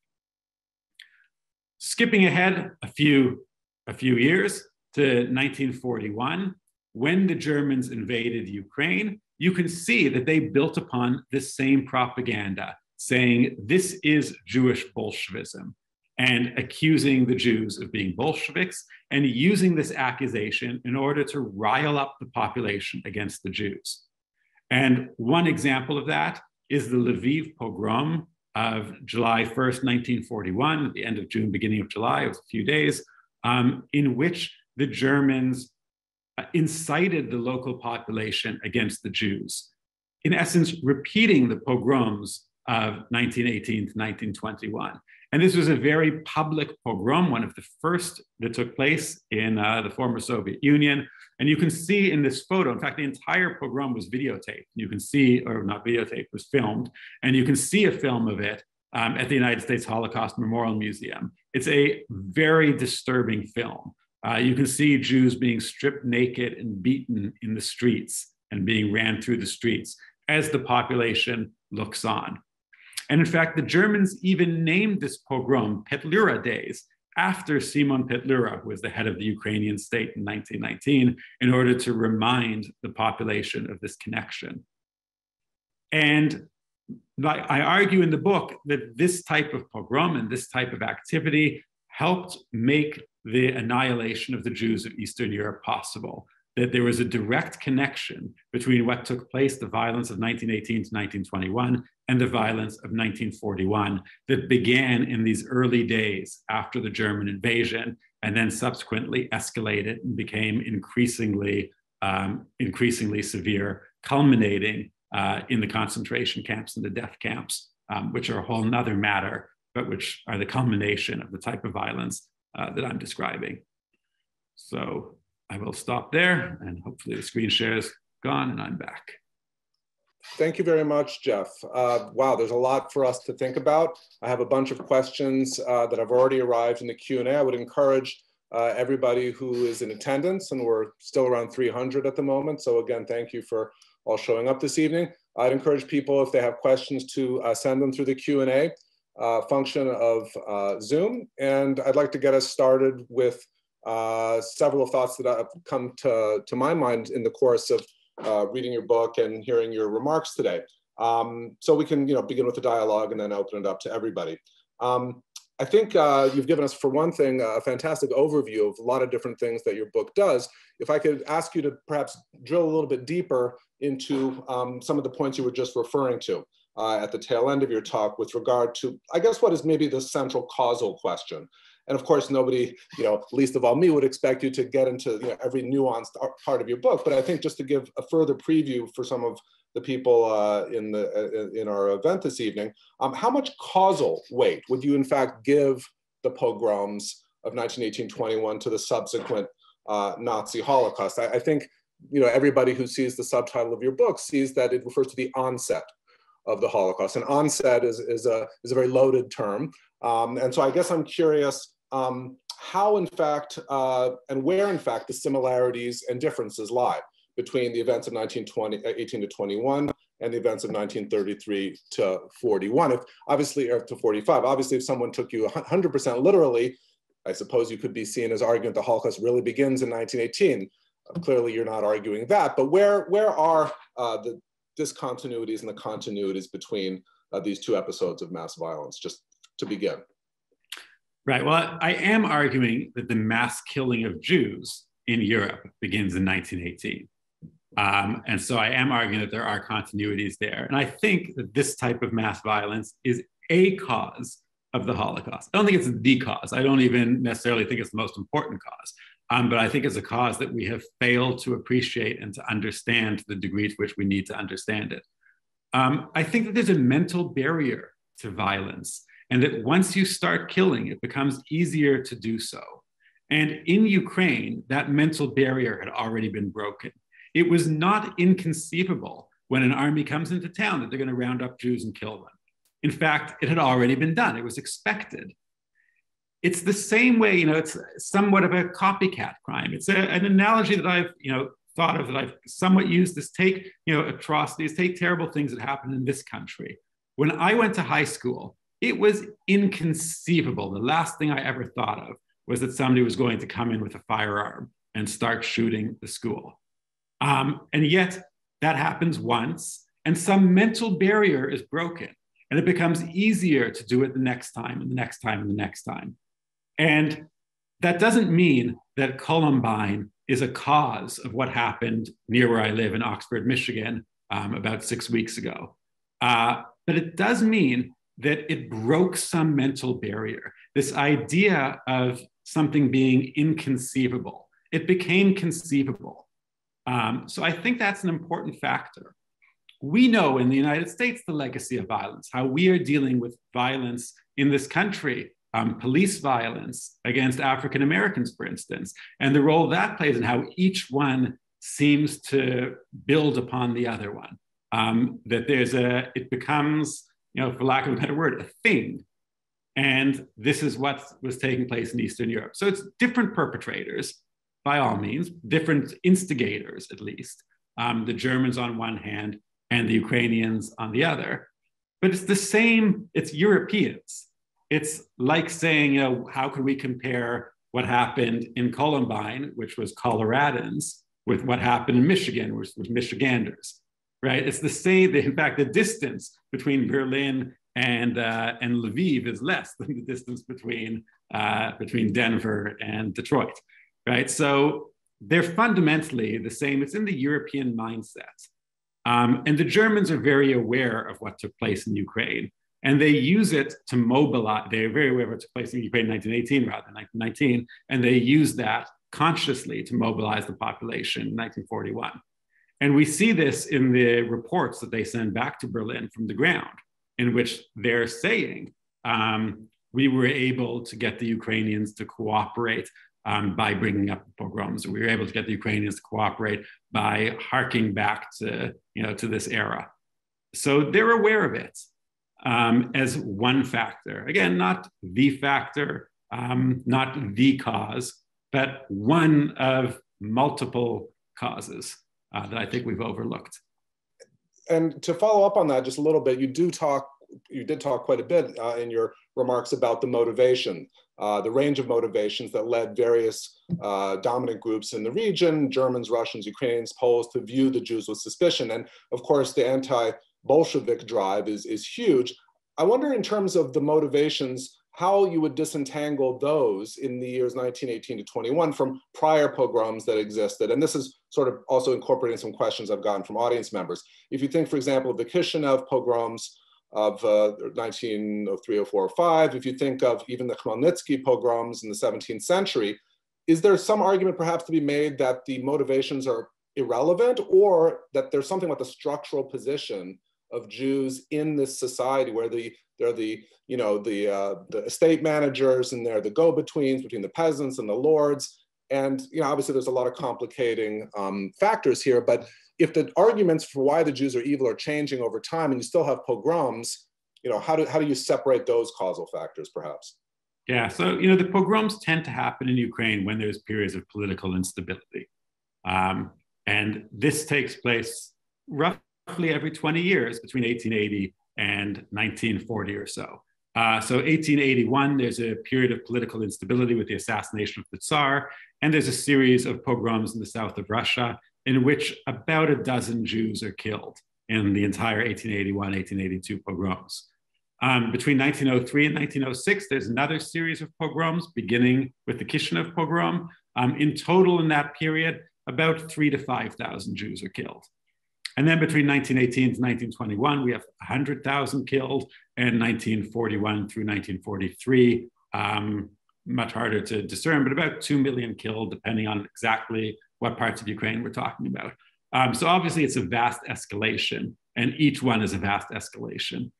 Skipping ahead a few a few years to 1941, when the Germans invaded Ukraine, you can see that they built upon this same propaganda, saying this is Jewish Bolshevism, and accusing the Jews of being Bolsheviks, and using this accusation in order to rile up the population against the Jews. And one example of that is the Lviv pogrom of July 1st, 1941, at the end of June, beginning of July, it was a few days, um, in which the Germans uh, incited the local population against the Jews, in essence, repeating the pogroms of 1918 to 1921. And this was a very public pogrom, one of the first that took place in uh, the former Soviet Union. And you can see in this photo, in fact, the entire pogrom was videotaped. You can see, or not videotaped, was filmed. And you can see a film of it um, at the United States Holocaust Memorial Museum. It's a very disturbing film. Uh, you can see Jews being stripped naked and beaten in the streets and being ran through the streets as the population looks on. And in fact, the Germans even named this pogrom Petlura Days after Simon Petlura, who was the head of the Ukrainian state in 1919, in order to remind the population of this connection. And I argue in the book that this type of pogrom and this type of activity helped make the annihilation of the Jews of Eastern Europe possible. That there was a direct connection between what took place, the violence of 1918 to 1921, and the violence of 1941 that began in these early days after the German invasion and then subsequently escalated and became increasingly, um, increasingly severe, culminating uh, in the concentration camps and the death camps, um, which are a whole nother matter, but which are the culmination of the type of violence uh, that I'm describing. So I will stop there and hopefully the screen share is gone and I'm back. Thank you very much, Jeff. Uh, wow, there's a lot for us to think about. I have a bunch of questions uh, that have already arrived in the Q&A. I would encourage uh, everybody who is in attendance, and we're still around 300 at the moment. So again, thank you for all showing up this evening. I'd encourage people, if they have questions, to uh, send them through the Q&A uh, function of uh, Zoom. And I'd like to get us started with several thoughts that have come to, to my mind in the course of uh, reading your book and hearing your remarks today. Um, so we can, you know, begin with the dialogue and then open it up to everybody. Um, I think uh, you've given us, for one thing, a fantastic overview of a lot of different things that your book does. If I could ask you to perhaps drill a little bit deeper into um, some of the points you were just referring to uh, at the tail end of your talk with regard to, I guess, what is maybe the central causal question. And of course, nobody, you know, least of all me, would expect you to get into you know, every nuanced part of your book. But I think just to give a further preview for some of the people uh, in the uh, in our event this evening, um, how much causal weight would you in fact give the pogroms of 1918-21 to the subsequent uh, Nazi Holocaust? I, I think you know everybody who sees the subtitle of your book sees that it refers to the onset of the Holocaust. And onset is, is, a, is a very loaded term. Um, and so I guess I'm curious um, how, in fact, uh, and where, in fact, the similarities and differences lie between the events of 1920, uh, 18 to 21 and the events of 1933 to 41. If obviously, or to 45. Obviously, if someone took you 100% literally, I suppose you could be seen as arguing the Holocaust really begins in 1918. Uh, clearly, you're not arguing that. But where where are uh, the discontinuities and the continuities between uh, these two episodes of mass violence? Just to begin. Right. Well, I am arguing that the mass killing of Jews in Europe begins in 1918. Um, and so I am arguing that there are continuities there. And I think that this type of mass violence is a cause of the Holocaust. I don't think it's the cause. I don't even necessarily think it's the most important cause. Um, but I think it's a cause that we have failed to appreciate and to understand the degree to which we need to understand it. Um, I think that there's a mental barrier to violence and that once you start killing, it becomes easier to do so. And in Ukraine, that mental barrier had already been broken. It was not inconceivable when an army comes into town that they're going to round up Jews and kill them. In fact, it had already been done, it was expected. It's the same way, you know, it's somewhat of a copycat crime. It's a, an analogy that I've, you know, thought of that I've somewhat used is take, you know, atrocities, take terrible things that happened in this country. When I went to high school, it was inconceivable. The last thing I ever thought of was that somebody was going to come in with a firearm and start shooting the school. Um, and yet that happens once, and some mental barrier is broken, and it becomes easier to do it the next time, and the next time, and the next time. And that doesn't mean that Columbine is a cause of what happened near where I live in Oxford, Michigan, um, about six weeks ago. Uh, but it does mean that it broke some mental barrier. This idea of something being inconceivable, it became conceivable. Um, so I think that's an important factor. We know in the United States the legacy of violence, how we are dealing with violence in this country, um, police violence against African Americans, for instance, and the role that plays and how each one seems to build upon the other one. Um, that there's a, it becomes you know, for lack of a better word, a thing. And this is what was taking place in Eastern Europe. So it's different perpetrators, by all means, different instigators, at least. Um, the Germans on one hand and the Ukrainians on the other. But it's the same, it's Europeans. It's like saying, you know, how can we compare what happened in Columbine, which was Coloradans, with what happened in Michigan, which was Michiganders? Right? It's the same. In fact, the distance between Berlin and uh, and Lviv is less than the distance between uh, between Denver and Detroit, right? So they're fundamentally the same. It's in the European mindset, um, and the Germans are very aware of what took place in Ukraine, And they use it to mobilize, they're very aware of what took place in Ukraine in 1918 rather than 1919, and they use that consciously to mobilize the population in 1941. And we see this in the reports that they send back to Berlin from the ground, in which they're saying, um, we were able to get the Ukrainians to cooperate um, by bringing up pogroms. We were able to get the Ukrainians to cooperate by harking back to, you know, to this era. So they're aware of it um, as one factor. Again, not the factor, um, not the cause, but one of multiple causes uh, that I think we've overlooked. And to follow up on that just a little bit, you do talk, you did talk quite a bit uh, in your remarks about the motivation, uh, the range of motivations that led various uh, dominant groups in the region, Germans, Russians, Ukrainians, Poles, to view the Jews with suspicion. And of course, the anti-Bolshevik drive is, is huge. I wonder in terms of the motivations, how you would disentangle those in the years 1918 to 21 from prior pogroms that existed. And this is sort of also incorporating some questions I've gotten from audience members. If you think, for example, of the Kishinev pogroms of uh, 1903, 04, or 5, if you think of even the Khmelnytsky pogroms in the 17th century, is there some argument perhaps to be made that the motivations are irrelevant or that there's something about the structural position of Jews in this society where the they're the you know the uh, the estate managers and they're the go-betweens between the peasants and the lords. And you know obviously there's a lot of complicating um, factors here but if the arguments for why the Jews are evil are changing over time and you still have pogroms you know how do how do you separate those causal factors perhaps? Yeah so you know the pogroms tend to happen in Ukraine when there's periods of political instability. Um, and this takes place roughly every 20 years between 1880 and 1940 or so. Uh, so 1881, there's a period of political instability with the assassination of the Tsar, and there's a series of pogroms in the south of Russia in which about a dozen Jews are killed in the entire 1881, 1882 pogroms. Um, between 1903 and 1906, there's another series of pogroms, beginning with the Kishinev pogrom. Um, in total, in that period, about three to 5,000 Jews are killed. And then between 1918 to 1921, we have 100,000 killed, and 1941 through 1943, um, much harder to discern, but about 2 million killed, depending on exactly what parts of Ukraine we're talking about. Um, so obviously, it's a vast escalation, and each one is a vast escalation.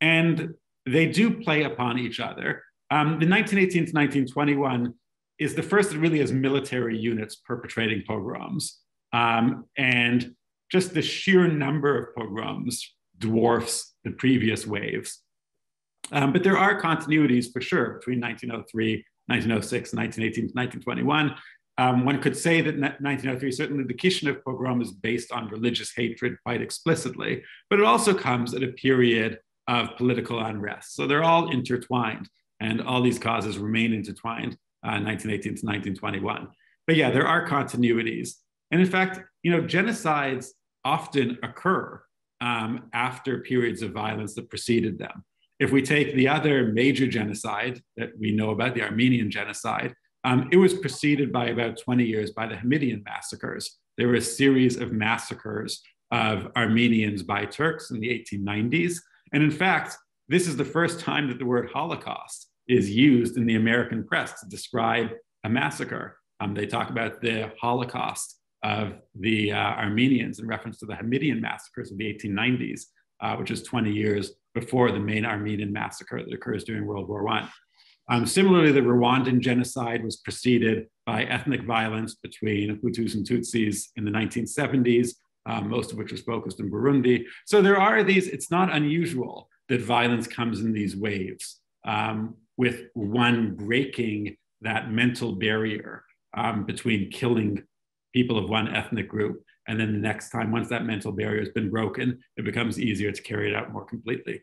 And they do play upon each other. Um, the 1918 to 1921 is the first that really has military units perpetrating pogroms. Um, and just the sheer number of pogroms dwarfs the previous waves. Um, but there are continuities for sure between 1903, 1906, 1918, 1921. Um, one could say that 1903, certainly the Kishinev pogrom is based on religious hatred quite explicitly, but it also comes at a period of political unrest. So they're all intertwined, and all these causes remain intertwined uh, 1918 to 1921. But yeah, there are continuities. And in fact, you know, genocides often occur um, after periods of violence that preceded them. If we take the other major genocide that we know about, the Armenian genocide, um, it was preceded by about 20 years by the Hamidian massacres. There were a series of massacres of Armenians by Turks in the 1890s. And in fact, this is the first time that the word Holocaust is used in the American press to describe a massacre. Um, they talk about the Holocaust of the uh, Armenians in reference to the Hamidian massacres of the 1890s, uh, which is 20 years before the main Armenian massacre that occurs during World War I. Um, similarly, the Rwandan genocide was preceded by ethnic violence between Hutus and Tutsis in the 1970s, um, most of which was focused in Burundi. So there are these, it's not unusual that violence comes in these waves, um, with one breaking that mental barrier um, between killing people of one ethnic group. And then the next time, once that mental barrier has been broken, it becomes easier to carry it out more completely.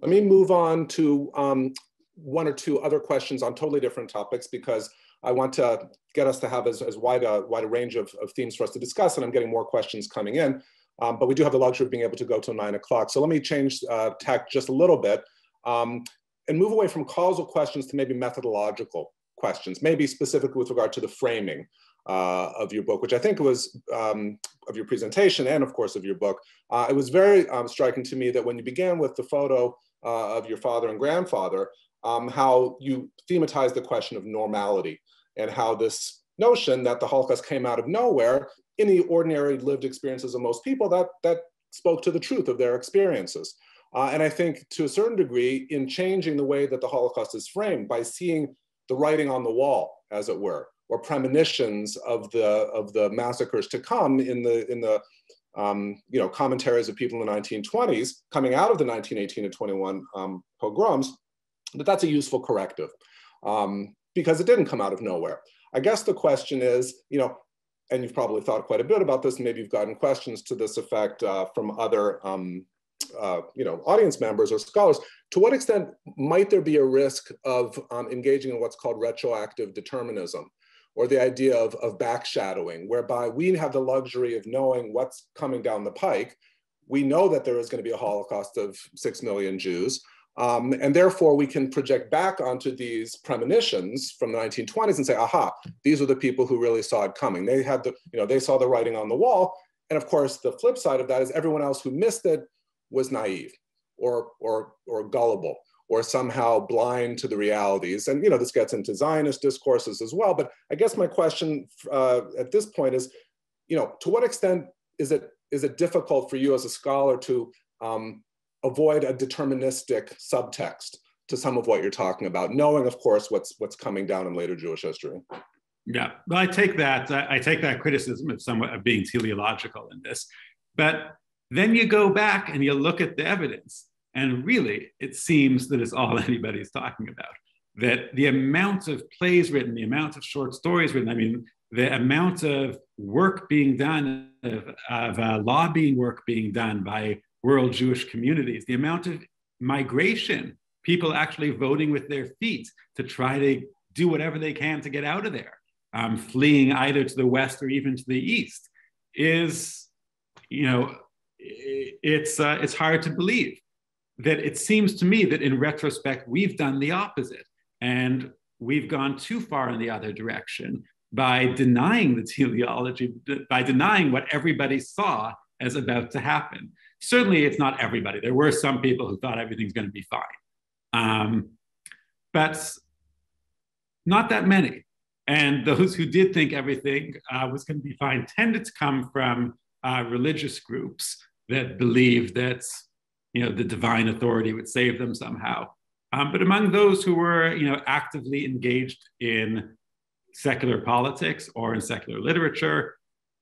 Let me move on to um, one or two other questions on totally different topics because I want to get us to have as, as wide, a, wide a range of, of themes for us to discuss, and I'm getting more questions coming in. Um, but we do have the luxury of being able to go till nine o'clock. So let me change uh, tack just a little bit um, and move away from causal questions to maybe methodological questions, maybe specifically with regard to the framing. uh, of your book, which I think was um, of your presentation and of course of your book. Uh, it was very um, striking to me that when you began with the photo uh, of your father and grandfather, um, how you thematized the question of normality and how this notion that the Holocaust came out of nowhere in the ordinary lived experiences of most people, that, that spoke to the truth of their experiences. Uh, and I think to a certain degree, in changing the way that the Holocaust is framed by seeing the writing on the wall, as it were, or premonitions of the of the massacres to come in the in the um, you know commentaries of people in the 1920s coming out of the 1918 and 21 um, pogroms, that that's a useful corrective um, because it didn't come out of nowhere. I guess the question is, you know, and you've probably thought quite a bit about this, maybe you've gotten questions to this effect uh, from other, um, uh, you know, audience members or scholars. To what extent might there be a risk of um, engaging in what's called retroactive determinism, or the idea of, of backshadowing, whereby we have the luxury of knowing what's coming down the pike. We know that there is going to be a Holocaust of six million Jews. Um, and therefore, we can project back onto these premonitions from the 1920s and say, aha, these are the people who really saw it coming. They had the, you know, they saw the writing on the wall. And of course, the flip side of that is everyone else who missed it was naive or, or, or gullible or somehow blind to the realities. And, you know, this gets into Zionist discourses as well. But I guess my question uh, at this point is, you know, to what extent is it, is it difficult for you as a scholar to um, avoid a deterministic subtext to some of what you're talking about, knowing, of course, what's what's coming down in later Jewish history. Yeah, well, I take that I take that criticism of somewhat of being teleological in this, but then you go back and you look at the evidence, and really, it seems that it's all anybody's talking about. That the amount of plays written, the amount of short stories written, I mean, the amount of work being done, of, of uh, lobbying work being done by world Jewish communities, the amount of migration, people actually voting with their feet to try to do whatever they can to get out of there, um, fleeing either to the west or even to the east, is, you know, it's uh, it's hard to believe that it seems to me that in retrospect we've done the opposite and we've gone too far in the other direction by denying the teleology, by denying what everybody saw as about to happen certainly it's not everybody. There were some people who thought everything's going to be fine, um, but not that many. And those who did think everything uh, was going to be fine tended to come from uh, religious groups that believed that you know the divine authority would save them somehow. Um, but among those who were you know actively engaged in secular politics or in secular literature,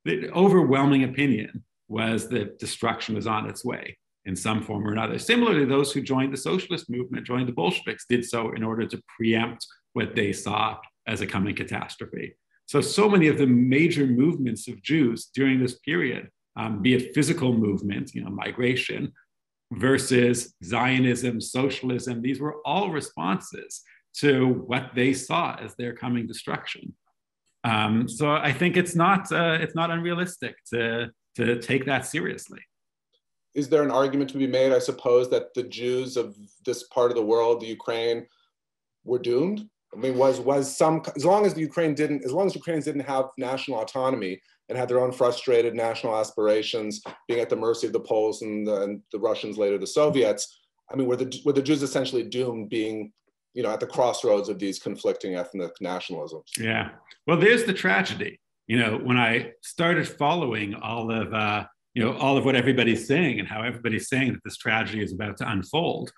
the overwhelming opinion was that destruction was on its way in some form or another. Similarly, those who joined the socialist movement, joined the Bolsheviks, did so in order to preempt what they saw as a coming catastrophe. So, so many of the major movements of Jews during this period, um, be it physical movement, you know, migration, versus Zionism, socialism, these were all responses to what they saw as their coming destruction. Um, so I think it's not uh, it's not unrealistic to to take that seriously. Is there an argument to be made, I suppose, that the Jews of this part of the world, the Ukraine, were doomed? I mean, was was some as long as the Ukraine didn't, as long as Ukrainians didn't have national autonomy and had their own frustrated national aspirations, being at the mercy of the Poles and the, and the Russians later, the Soviets. I mean, were the were the Jews essentially doomed, being you know at the crossroads of these conflicting ethnic nationalisms? Yeah. Well, there's the tragedy you know, when I started following all of, uh, you know, all of what everybody's saying and how everybody's saying that this tragedy is about to unfold,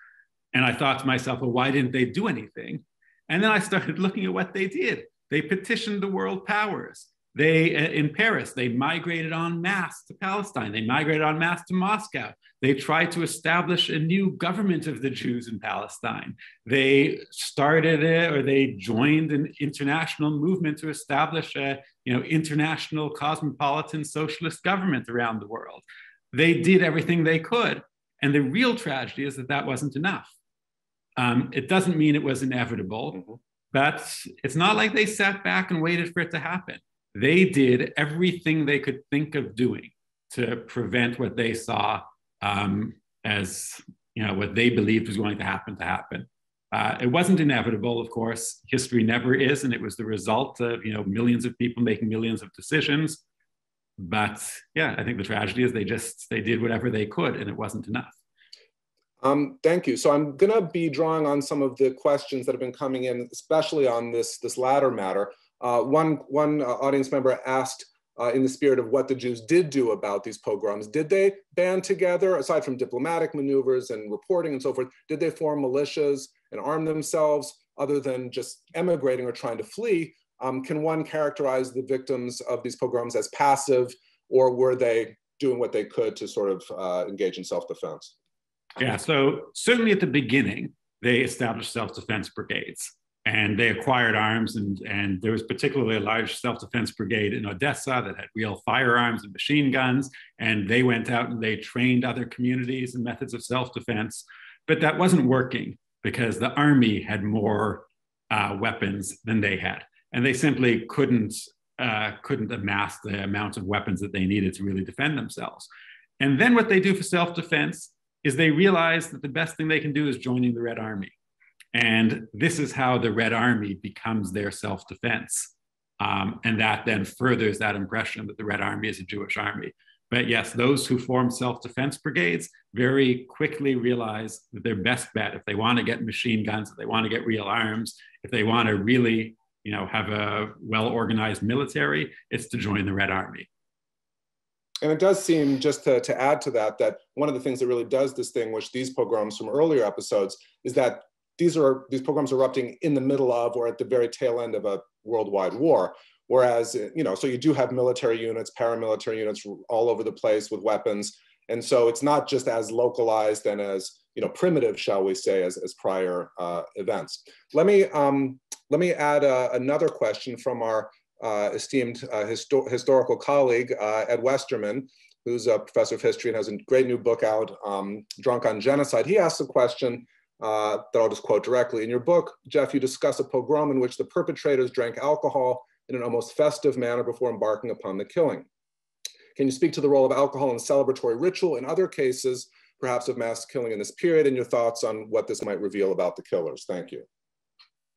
and I thought to myself, well, why didn't they do anything? And then I started looking at what they did. They petitioned the world powers. They, uh, in Paris, they migrated en masse to Palestine. They migrated en masse to Moscow. They tried to establish a new government of the Jews in Palestine. They started it, or they joined an international movement to establish a, you know, international cosmopolitan socialist government around the world. They did everything they could. And the real tragedy is that that wasn't enough. Um, it doesn't mean it was inevitable, mm-hmm. but it's not like they sat back and waited for it to happen they did everything they could think of doing to prevent what they saw um, as you know what they believed was going to happen to happen. Uh, it wasn't inevitable, of course. History never is, and it was the result of you know millions of people making millions of decisions. But yeah, I think the tragedy is they just they did whatever they could, and it wasn't enough. Um, thank you. So I'm going to be drawing on some of the questions that have been coming in, especially on this this latter matter. Uh, one one uh, audience member asked uh, in the spirit of what the Jews did do about these pogroms. Did they band together, aside from diplomatic maneuvers and reporting and so forth, did they form militias and arm themselves other than just emigrating or trying to flee? Um, can one characterize the victims of these pogroms as passive, or were they doing what they could to sort of uh, engage in self-defense? Yeah, so certainly at the beginning, they established self-defense brigades and they acquired arms and, and there was particularly a large self-defense brigade in odessa that had real firearms and machine guns and they went out and they trained other communities in methods of self-defense. But that wasn't working because the army had more uh, weapons than they had and they simply couldn't uh, couldn't amass the amount of weapons that they needed to really defend themselves. And then what they do for self-defense is they realize that the best thing they can do is joining the red army and this is how the Red Army becomes their self defense. Um, and that then furthers that impression that the Red Army is a Jewish army. But yes, those who form self defense brigades very quickly realize that their best bet, if they want to get machine guns, if they want to get real arms, if they want to really you know, have a well organized military, it's to join the Red Army. And it does seem, just to, to add to that, that one of the things that really does distinguish these pogroms from earlier episodes is that these are these pogroms erupting in the middle of or at the very tail end of a worldwide war. Whereas, you know, so you do have military units, paramilitary units all over the place with weapons. And so it's not just as localized and as, you know, primitive, shall we say, as, as prior uh, events. Let me, um, let me add uh, another question from our uh, esteemed uh, histo historical colleague, uh, Ed Westermann, who's a professor of history and has a great new book out, um, Drunk on Genocide. He asks a question uh, that I'll just quote directly. In your book, Jeff, you discuss a pogrom in which the perpetrators drank alcohol in an almost festive manner before embarking upon the killing. Can you speak to the role of alcohol in celebratory ritual in other cases, perhaps of mass killing in this period, and your thoughts on what this might reveal about the killers? Thank you.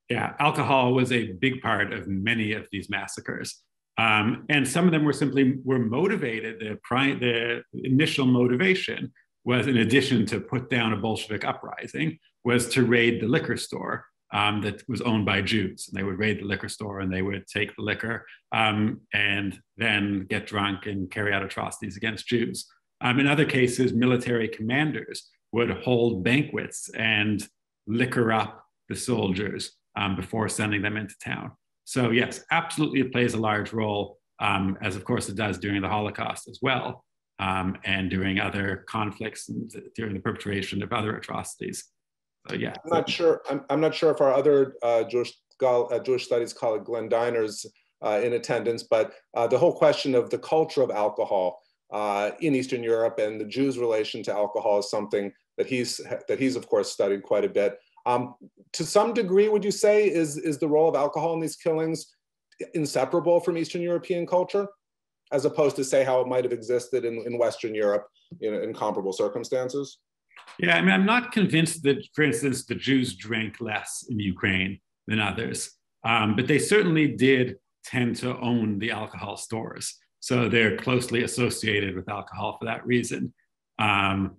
Yeah, alcohol was a big part of many of these massacres. Um, and some of them were simply were motivated. The, the initial motivation was, in addition to put down a Bolshevik uprising, was to raid the liquor store um, that was owned by Jews. And they would raid the liquor store and they would take the liquor um, and then get drunk and carry out atrocities against Jews. Um, in other cases, military commanders would hold banquets and liquor up the soldiers um, before sending them into town. So, yes, absolutely, it plays a large role, um, as of course it does during the Holocaust as well, um, and during other conflicts and during the perpetration of other atrocities. So yeah, I'm not sure. I'm, I'm not sure if our other uh, Jewish uh, Jewish studies colleague Glenn Dynner's uh, in attendance, but uh, the whole question of the culture of alcohol uh, in Eastern Europe and the Jews' relation to alcohol is something that he's that he's of course studied quite a bit. Um, to some degree, would you say is is the role of alcohol in these killings inseparable from Eastern European culture, as opposed to say how it might have existed in, in Western Europe in, in comparable circumstances? Yeah, I mean, I'm not convinced that, for instance, the Jews drank less in Ukraine than others, um, but they certainly did tend to own the alcohol stores. So they're closely associated with alcohol for that reason. Um,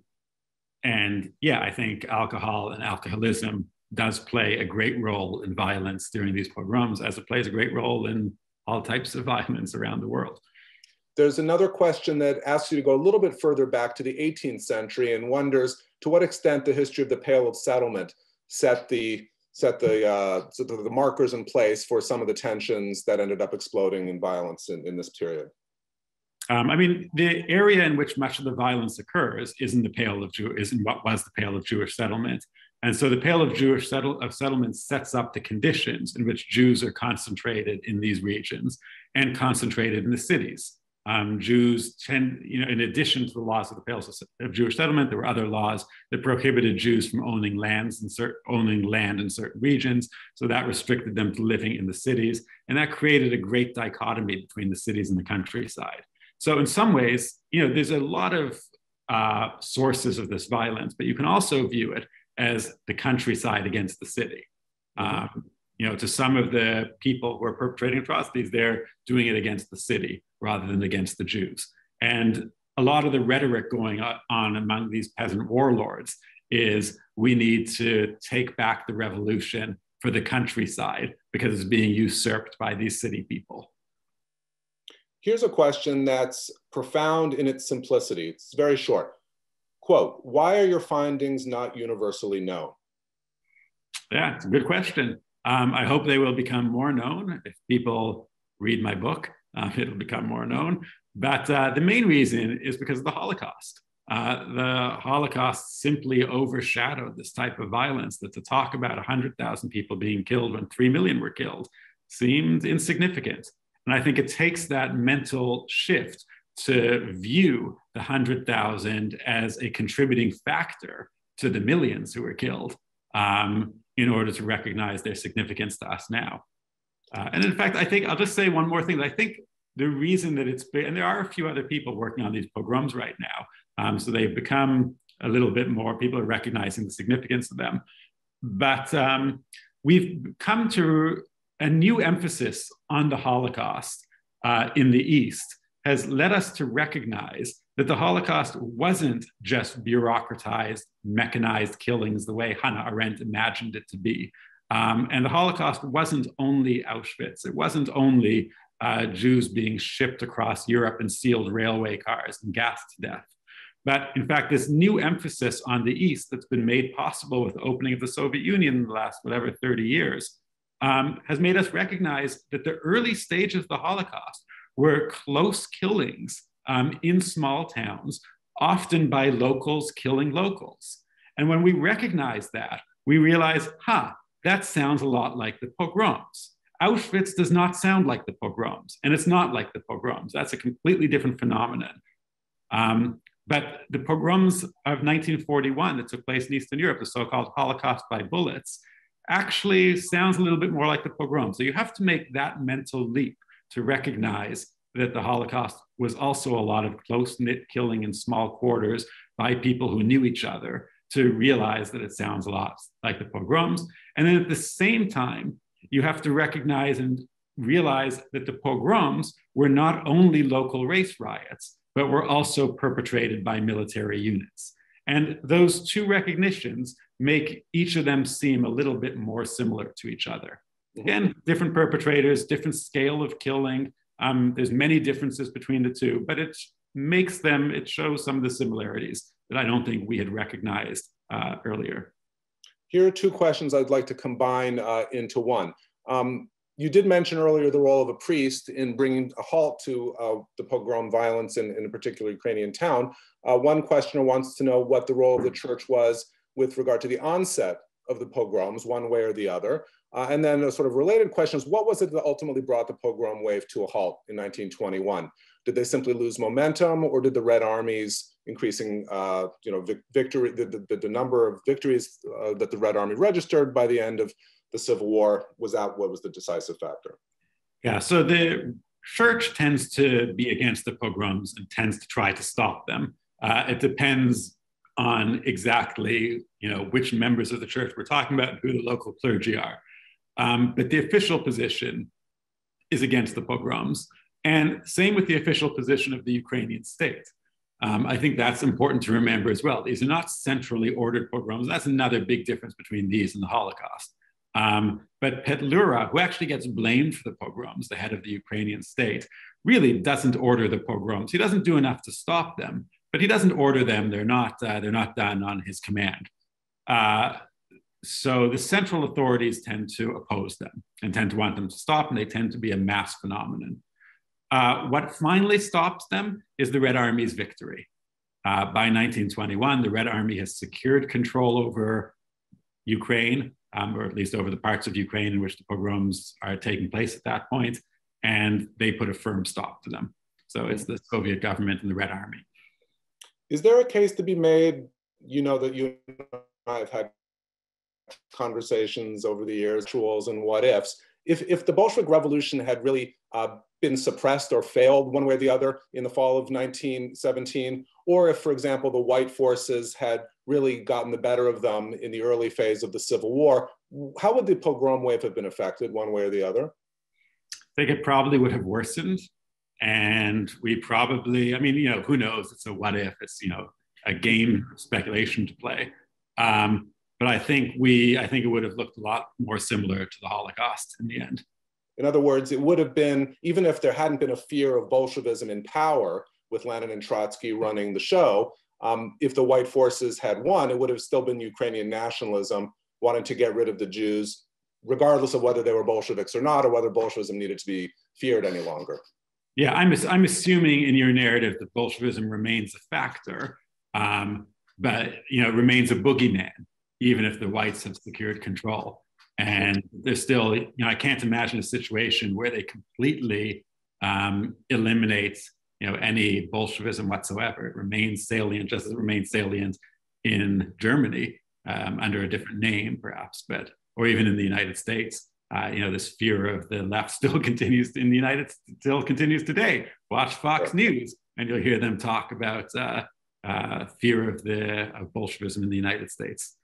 and yeah, I think alcohol and alcoholism does play a great role in violence during these pogroms, as it plays a great role in all types of violence around the world. There's another question that asks you to go a little bit further back to the 18th century and wonders to what extent the history of the Pale of Settlement set the set the, uh, set the, markers in place for some of the tensions that ended up exploding in violence in, in this period. Um, I mean, the area in which much of the violence occurs is in the Pale of Jew is in what was the Pale of Jewish settlement, and so the Pale of Jewish settle, of settlement sets up the conditions in which Jews are concentrated in these regions and concentrated in the cities um, Jews tend, you know, in addition to the laws of the Pales of Jewish settlement, there were other laws that prohibited Jews from owning lands and certain, owning land in certain regions. So that restricted them to living in the cities, and that created a great dichotomy between the cities and the countryside. So in some ways, you know, there's a lot of uh, sources of this violence, but you can also view it as the countryside against the city. Um, you know, to some of the people who are perpetrating atrocities, they're doing it against the city rather than against the Jews. And a lot of the rhetoric going on among these peasant warlords is we need to take back the revolution for the countryside because it's being usurped by these city people. Here's a question that's profound in its simplicity. It's very short. Quote, why are your findings not universally known? Yeah, it's a good question. Um, I hope they will become more known. If people read my book, um, it'll become more known. But uh, the main reason is because of the Holocaust. Uh, the Holocaust simply overshadowed this type of violence that to talk about 100,000 people being killed when 3 million were killed seemed insignificant. And I think it takes that mental shift to view the 100,000 as a contributing factor to the millions who were killed um, in order to recognize their significance to us now. Uh, and in fact, I think I'll just say one more thing. that I think the reason that it's been, and there are a few other people working on these pogroms right now, um, so they've become a little bit more, people are recognizing the significance of them. But um, we've come to a new emphasis on the Holocaust uh, in the East has led us to recognize that the Holocaust wasn't just bureaucratized, mechanized killings the way Hannah Arendt imagined it to be. Um, and the Holocaust wasn't only Auschwitz, it wasn't only uh, Jews being shipped across Europe in sealed railway cars and gassed to death. But in fact, this new emphasis on the East that's been made possible with the opening of the Soviet Union in the last, whatever, 30 years, um, has made us recognize that the early stages of the Holocaust were close killings um, in small towns, often by locals killing locals. And when we recognize that, we realize, huh, that sounds a lot like the pogroms. Auschwitz does not sound like the pogroms, and it's not like the pogroms. That's a completely different phenomenon. Um, but the pogroms of 1941 that took place in Eastern Europe, the so called Holocaust by bullets, actually sounds a little bit more like the pogrom. So you have to make that mental leap to recognize that the Holocaust was also a lot of close knit killing in small quarters by people who knew each other to realize that it sounds a lot like the pogroms. And then at the same time, you have to recognize and realize that the pogroms were not only local race riots, but were also perpetrated by military units. And those two recognitions make each of them seem a little bit more similar to each other. Mm-hmm. Again, different perpetrators, different scale of killing. Um, there's many differences between the two, but it makes them, it shows some of the similarities that I don't think we had recognized uh, earlier. Here are two questions I'd like to combine uh, into one. Um, you did mention earlier the role of a priest in bringing a halt to uh, the pogrom violence in, in, a particular Ukrainian town. Uh, one questioner wants to know what the role of the church was with regard to the onset of the pogroms, one way or the other. Uh, and then a sort of related question is, what was it that ultimately brought the pogrom wave to a halt in 1921? Did they simply lose momentum or did the Red Armies increasing, uh, you know, victory, the, the, the, number of victories uh, that the Red Army registered by the end of the Civil War, was that what was the decisive factor? Yeah, so the church tends to be against the pogroms and tends to try to stop them. Uh, it depends on exactly you know which members of the church we're talking about and who the local clergy are. Um, but the official position is against the pogroms, and same with the official position of the Ukrainian state. Um, I think that's important to remember as well. These are not centrally ordered pogroms. That's another big difference between these and the Holocaust. Um, but Petliura, who actually gets blamed for the pogroms, the head of the Ukrainian state, really doesn't order the pogroms. He doesn't do enough to stop them, but he doesn't order them. They're not, uh, they're not done on his command. Uh, so the central authorities tend to oppose them and tend to want them to stop, and they tend to be a mass phenomenon. Uh, what finally stops them is the Red Army's victory. Uh, by 1921, the Red Army has secured control over Ukraine, um, or at least over the parts of Ukraine in which the pogroms are taking place at that point, and they put a firm stop to them. So it's the Soviet government and the Red Army. Is there a case to be made? You know that you and I have had conversations over the years, tools and what ifs. If, if the Bolshevik Revolution had really uh, been suppressed or failed one way or the other in the fall of 1917, or if, for example, the white forces had really gotten the better of them in the early phase of the Civil War, how would the pogrom wave have been affected one way or the other? I think it probably would have worsened. And we probably, I mean, you know, who knows? It's a what if, it's, you know, a game speculation to play. Um, but I think we, I think it would have looked a lot more similar to the Holocaust in the end. In other words, it would have been, even if there hadn't been a fear of Bolshevism in power with Lenin and Trotsky running the show, um, if the white forces had won, it would have still been Ukrainian nationalism wanting to get rid of the Jews, regardless of whether they were Bolsheviks or not, or whether Bolshevism needed to be feared any longer. Yeah, I'm, I'm assuming in your narrative that Bolshevism remains a factor, um, but you know, remains a boogeyman, even if the whites have secured control. And there's still, you know, I can't imagine a situation where they completely um, eliminate, you know, any Bolshevism whatsoever. It remains salient, just as it remains salient in Germany um, under a different name, perhaps, but or even in the United States. Uh, you know, this fear of the left still continues in the United States, still continues today. Watch Fox News, and you'll hear them talk about uh, uh, fear of the of Bolshevism in the United States.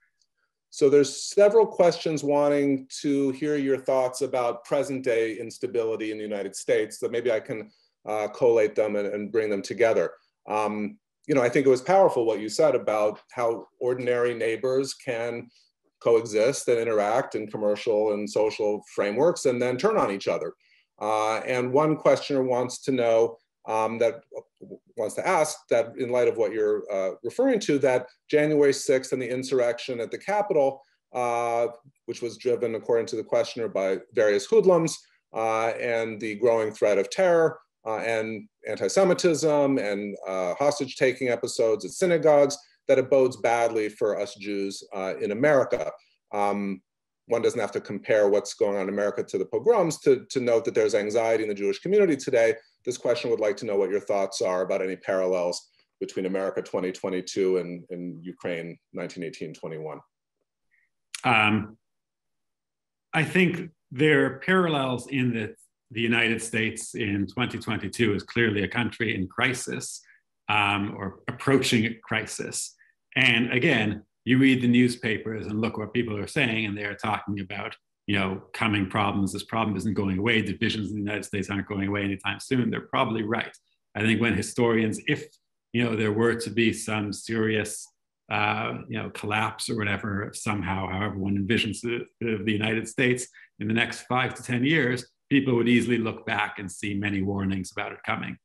So there's several questions wanting to hear your thoughts about present day instability in the United States. So maybe I can uh, collate them and, and, bring them together. Um, you know, I think it was powerful what you said about how ordinary neighbors can coexist and interact in commercial and social frameworks and then turn on each other. Uh, and one questioner wants to know um, that wants to ask that in light of what you're uh, referring to, that January 6th and the insurrection at the Capitol, uh, which was driven, according to the questioner, by various hoodlums uh, and the growing threat of terror uh, and anti-Semitism and uh, hostage-taking episodes at synagogues, that it bodes badly for us Jews uh, in America. Um, one doesn't have to compare what's going on in America to the pogroms to, to note that there's anxiety in the Jewish community today this question would like to know what your thoughts are about any parallels between America 2022 and, and Ukraine 1918-21. Um, I think there are parallels in that the United States in 2022 is clearly a country in crisis um, or approaching a crisis. And again, you read the newspapers and look what people are saying, and they're talking about you know, coming problems. This problem isn't going away. Divisions in the United States aren't going away anytime soon. They're probably right. I think when historians, if you know, there were to be some serious, uh, you know, collapse or whatever, somehow, however one envisions the, the United States in the next five to ten years, people would easily look back and see many warnings about it coming.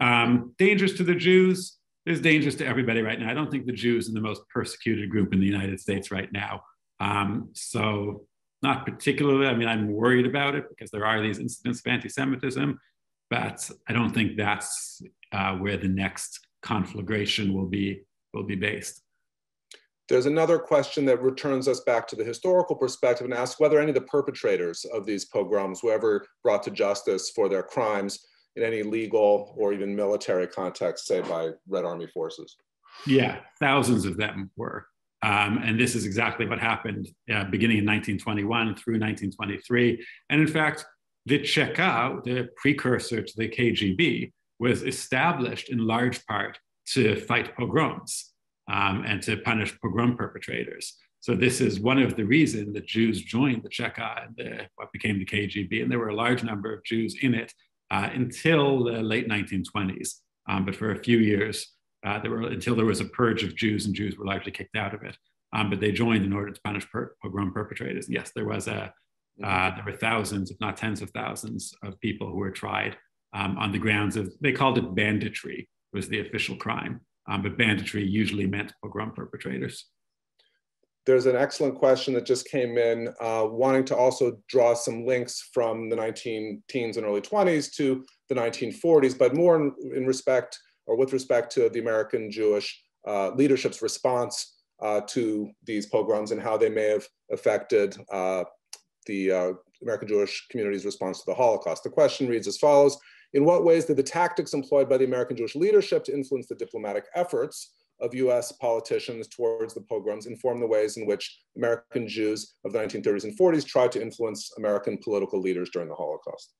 Um, dangers to the Jews. There's dangers to everybody right now. I don't think the Jews are the most persecuted group in the United States right now. Um, so not particularly. I mean, I'm worried about it because there are these incidents of anti-Semitism, but I don't think that's uh, where the next conflagration will be will be based. There's another question that returns us back to the historical perspective and asks whether any of the perpetrators of these pogroms were ever brought to justice for their crimes in any legal or even military context, say by Red Army forces. Yeah, thousands of them were. Um, and this is exactly what happened uh, beginning in 1921 through 1923. And in fact, the Cheka, the precursor to the KGB, was established in large part to fight pogroms um, and to punish pogrom perpetrators. So this is one of the reasons that Jews joined the Cheka and the, what became the KGB. And there were a large number of Jews in it uh, until the late 1920s. Um, but for a few years, uh, there were until there was a purge of Jews, and Jews were largely kicked out of it. Um, but they joined in order to punish per- pogrom perpetrators. Yes, there was a uh, there were thousands, if not tens of thousands, of people who were tried um, on the grounds of they called it banditry was the official crime, um, but banditry usually meant pogrom perpetrators. There's an excellent question that just came in, uh, wanting to also draw some links from the 19 teens and early 20s to the 1940s, but more in, in respect or with respect to the American Jewish uh, leadership's response uh, to these pogroms and how they may have affected uh, the uh, American Jewish community's response to the Holocaust. The question reads as follows. In what ways did the tactics employed by the American Jewish leadership to influence the diplomatic efforts of US politicians towards the pogroms inform the ways in which American Jews of the 1930s and 40s tried to influence American political leaders during the Holocaust?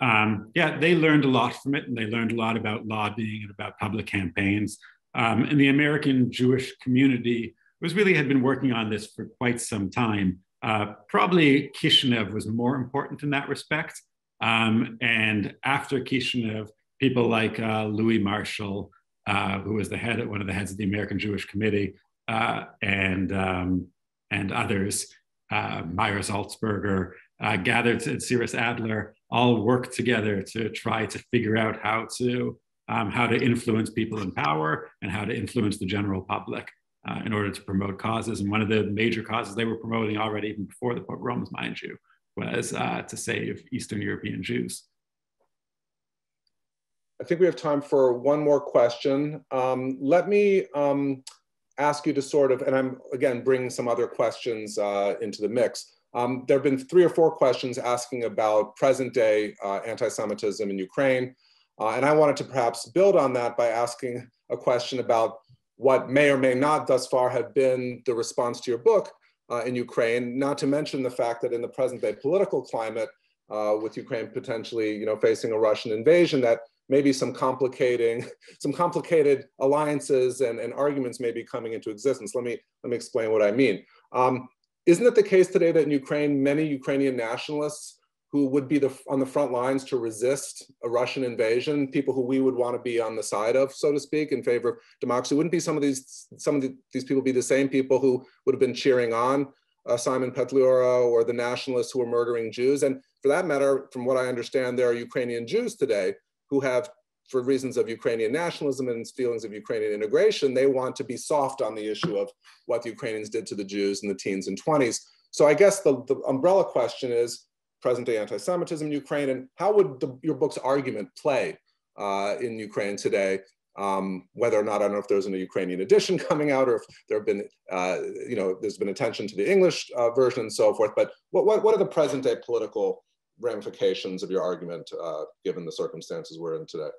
Um, yeah, they learned a lot from it, and they learned a lot about lobbying and about public campaigns. Um, and the American Jewish community was really had been working on this for quite some time. Uh, probably Kishinev was more important in that respect. Um, and after Kishinev, people like uh, Louis Marshall, uh, who was the head, one of the heads of the American Jewish Committee, uh, and um, and others, uh, Mayer Sulzberger, uh, gathered at Cyrus Adler, all work together to try to figure out how to um, how to influence people in power and how to influence the general public uh, in order to promote causes. And one of the major causes they were promoting already, even before the pogroms, mind you, was uh, to save Eastern European Jews. I think we have time for one more question. Um, let me um, ask you to sort of, and I'm again bringing some other questions uh, into the mix. Um, there have been three or four questions asking about present day uh, anti-Semitism in Ukraine. Uh, and I wanted to perhaps build on that by asking a question about what may or may not thus far have been the response to your book uh, in Ukraine, not to mention the fact that in the present day political climate, uh, with Ukraine potentially you know, facing a Russian invasion, that maybe some complicating, some complicated alliances and, and arguments may be coming into existence. Let me, let me explain what I mean. Um, isn't it the case today that in Ukraine, many Ukrainian nationalists who would be the, on the front lines to resist a Russian invasion, people who we would want to be on the side of, so to speak, in favor of democracy, wouldn't be some of these, some of the, these people be the same people who would have been cheering on uh, Simon Petliura or the nationalists who were murdering Jews? And for that matter, from what I understand, there are Ukrainian Jews today who have for reasons of Ukrainian nationalism and feelings of Ukrainian integration, they want to be soft on the issue of what the Ukrainians did to the Jews in the teens and 20s. So I guess the, the umbrella question is present day anti-Semitism in Ukraine, and how would the, your book's argument play uh, in Ukraine today? Um, whether or not, I don't know if there's a Ukrainian edition coming out or if there have been, uh, you know, there's been attention to the English uh, version and so forth, but what, what, what are the present day political ramifications of your argument uh, given the circumstances we're in today?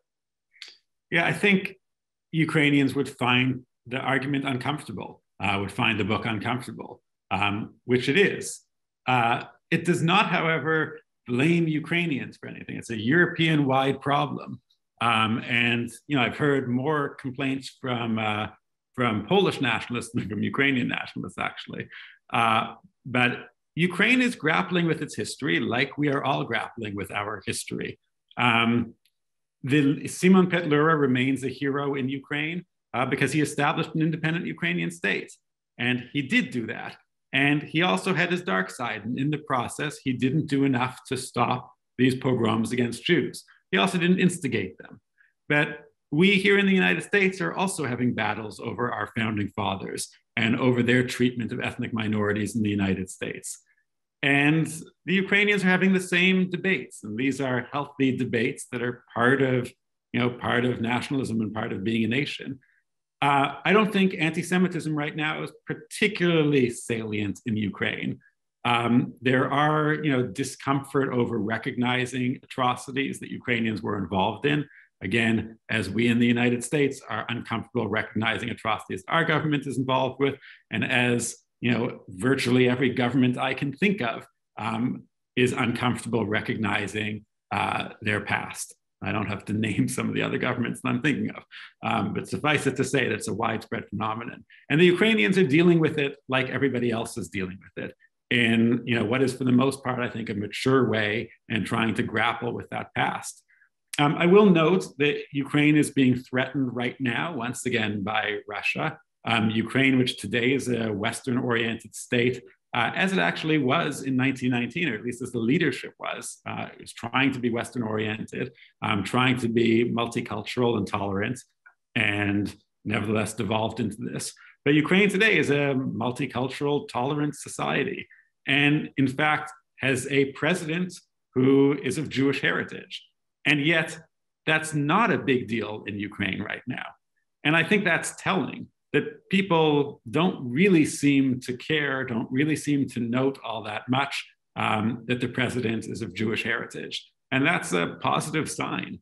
Yeah, I think Ukrainians would find the argument uncomfortable, uh, would find the book uncomfortable, um, which it is. Uh, it does not, however, blame Ukrainians for anything. It's a European wide problem. Um, and you know, I've heard more complaints from uh, from Polish nationalists than from Ukrainian nationalists, actually. Uh, but Ukraine is grappling with its history, like we are all grappling with our history. Um, the, Simon Petliura remains a hero in Ukraine uh, because he established an independent Ukrainian state. And he did do that. And he also had his dark side. And in the process, he didn't do enough to stop these pogroms against Jews. He also didn't instigate them. But we here in the United States are also having battles over our founding fathers and over their treatment of ethnic minorities in the United States. And the Ukrainians are having the same debates. And these are healthy debates that are part of, you know, part of nationalism and part of being a nation. Uh, I don't think anti-Semitism right now is particularly salient in Ukraine. Um, there are, you know, discomfort over recognizing atrocities that Ukrainians were involved in. Again, as we in the United States are uncomfortable recognizing atrocities our government is involved with, and as you know, virtually every government I can think of um, is uncomfortable recognizing uh, their past. I don't have to name some of the other governments that I'm thinking of, um, but suffice it to say that it's a widespread phenomenon. And the Ukrainians are dealing with it like everybody else is dealing with it in you know what is for the most part I think a mature way and trying to grapple with that past. Um, I will note that Ukraine is being threatened right now once again by Russia. Um, Ukraine, which today is a Western oriented state, uh, as it actually was in 1919, or at least as the leadership was, uh, was trying to be Western oriented, um, trying to be multicultural and tolerant, and nevertheless devolved into this. But Ukraine today is a multicultural, tolerant society, and in fact has a president who is of Jewish heritage. And yet, that's not a big deal in Ukraine right now. And I think that's telling that people don't really seem to care, don't really seem to note all that much um, that the president is of Jewish heritage. And that's a positive sign.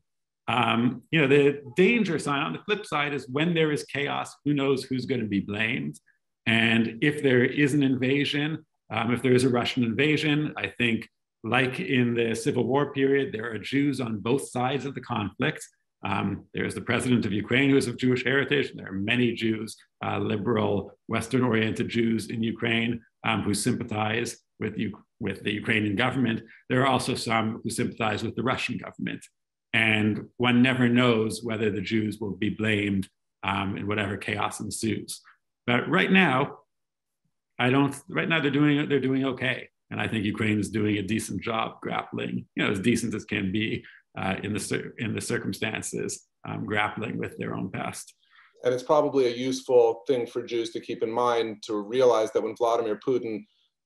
Um, you know, the danger sign on the flip side is when there is chaos, who knows who's going to be blamed? And if there is an invasion, um, if there is a Russian invasion, I think like in the Civil War period, there are Jews on both sides of the conflict. Um, there's the president of Ukraine who is of Jewish heritage. There are many Jews, uh, liberal, Western oriented Jews in Ukraine um, who sympathize with, with the Ukrainian government. There are also some who sympathize with the Russian government. And one never knows whether the Jews will be blamed um, in whatever chaos ensues. But right now, I don't, right now they're doing, they're doing okay. And I think Ukraine is doing a decent job grappling, you know, as decent as can be uh, in, the, in the circumstances, um, grappling with their own past. And it's probably a useful thing for Jews to keep in mind to realize that when Vladimir Putin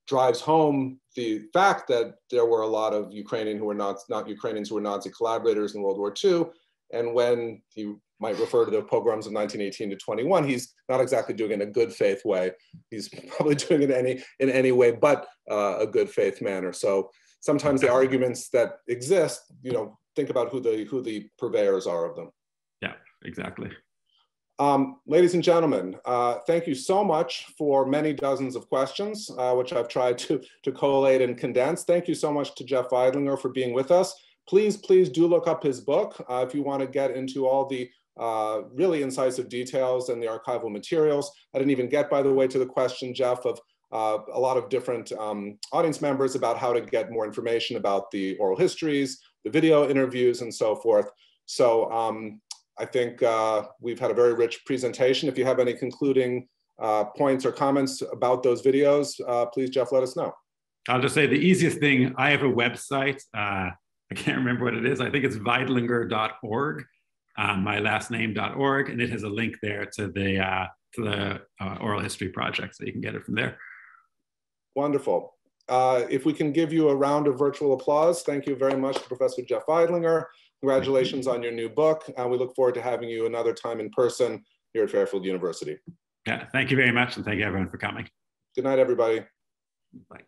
drives home the fact that there were a lot of Ukrainian who were not, not Ukrainians who were Nazi collaborators in World War II, and when he might refer to the pogroms of 1918 to 21, he's not exactly doing it in a good faith way. He's probably doing it in any, in any way but uh, a good faith manner. So sometimes the arguments that exist, you know, think about who the, who the purveyors are of them. Yeah, exactly. Um, ladies and gentlemen, uh, thank you so much for many dozens of questions, uh, which I've tried to, to collate and condense. Thank you so much to Jeff Veidlinger for being with us. Please, please do look up his book uh, if you want to get into all the uh, really incisive details and the archival materials. I didn't even get, by the way, to the question, Jeff, of uh, a lot of different um, audience members about how to get more information about the oral histories, the video interviews, and so forth. So um, I think uh, we've had a very rich presentation. If you have any concluding uh, points or comments about those videos, uh, please, Jeff, let us know. I'll just say the easiest thing, I have a website. Uh, I can't remember what it is. I think it's veidlinger.org, um, my last name.org, and it has a link there to the, uh, to the uh, oral history project, so you can get it from there. Wonderful. If we can give you a round of virtual applause, thank you very much to Professor Jeff Veidlinger. Congratulations on your new book. Uh, we look forward to having you another time in person here at Fairfield University. Yeah, thank you very much. And thank you everyone for coming. Good night, everybody. Bye.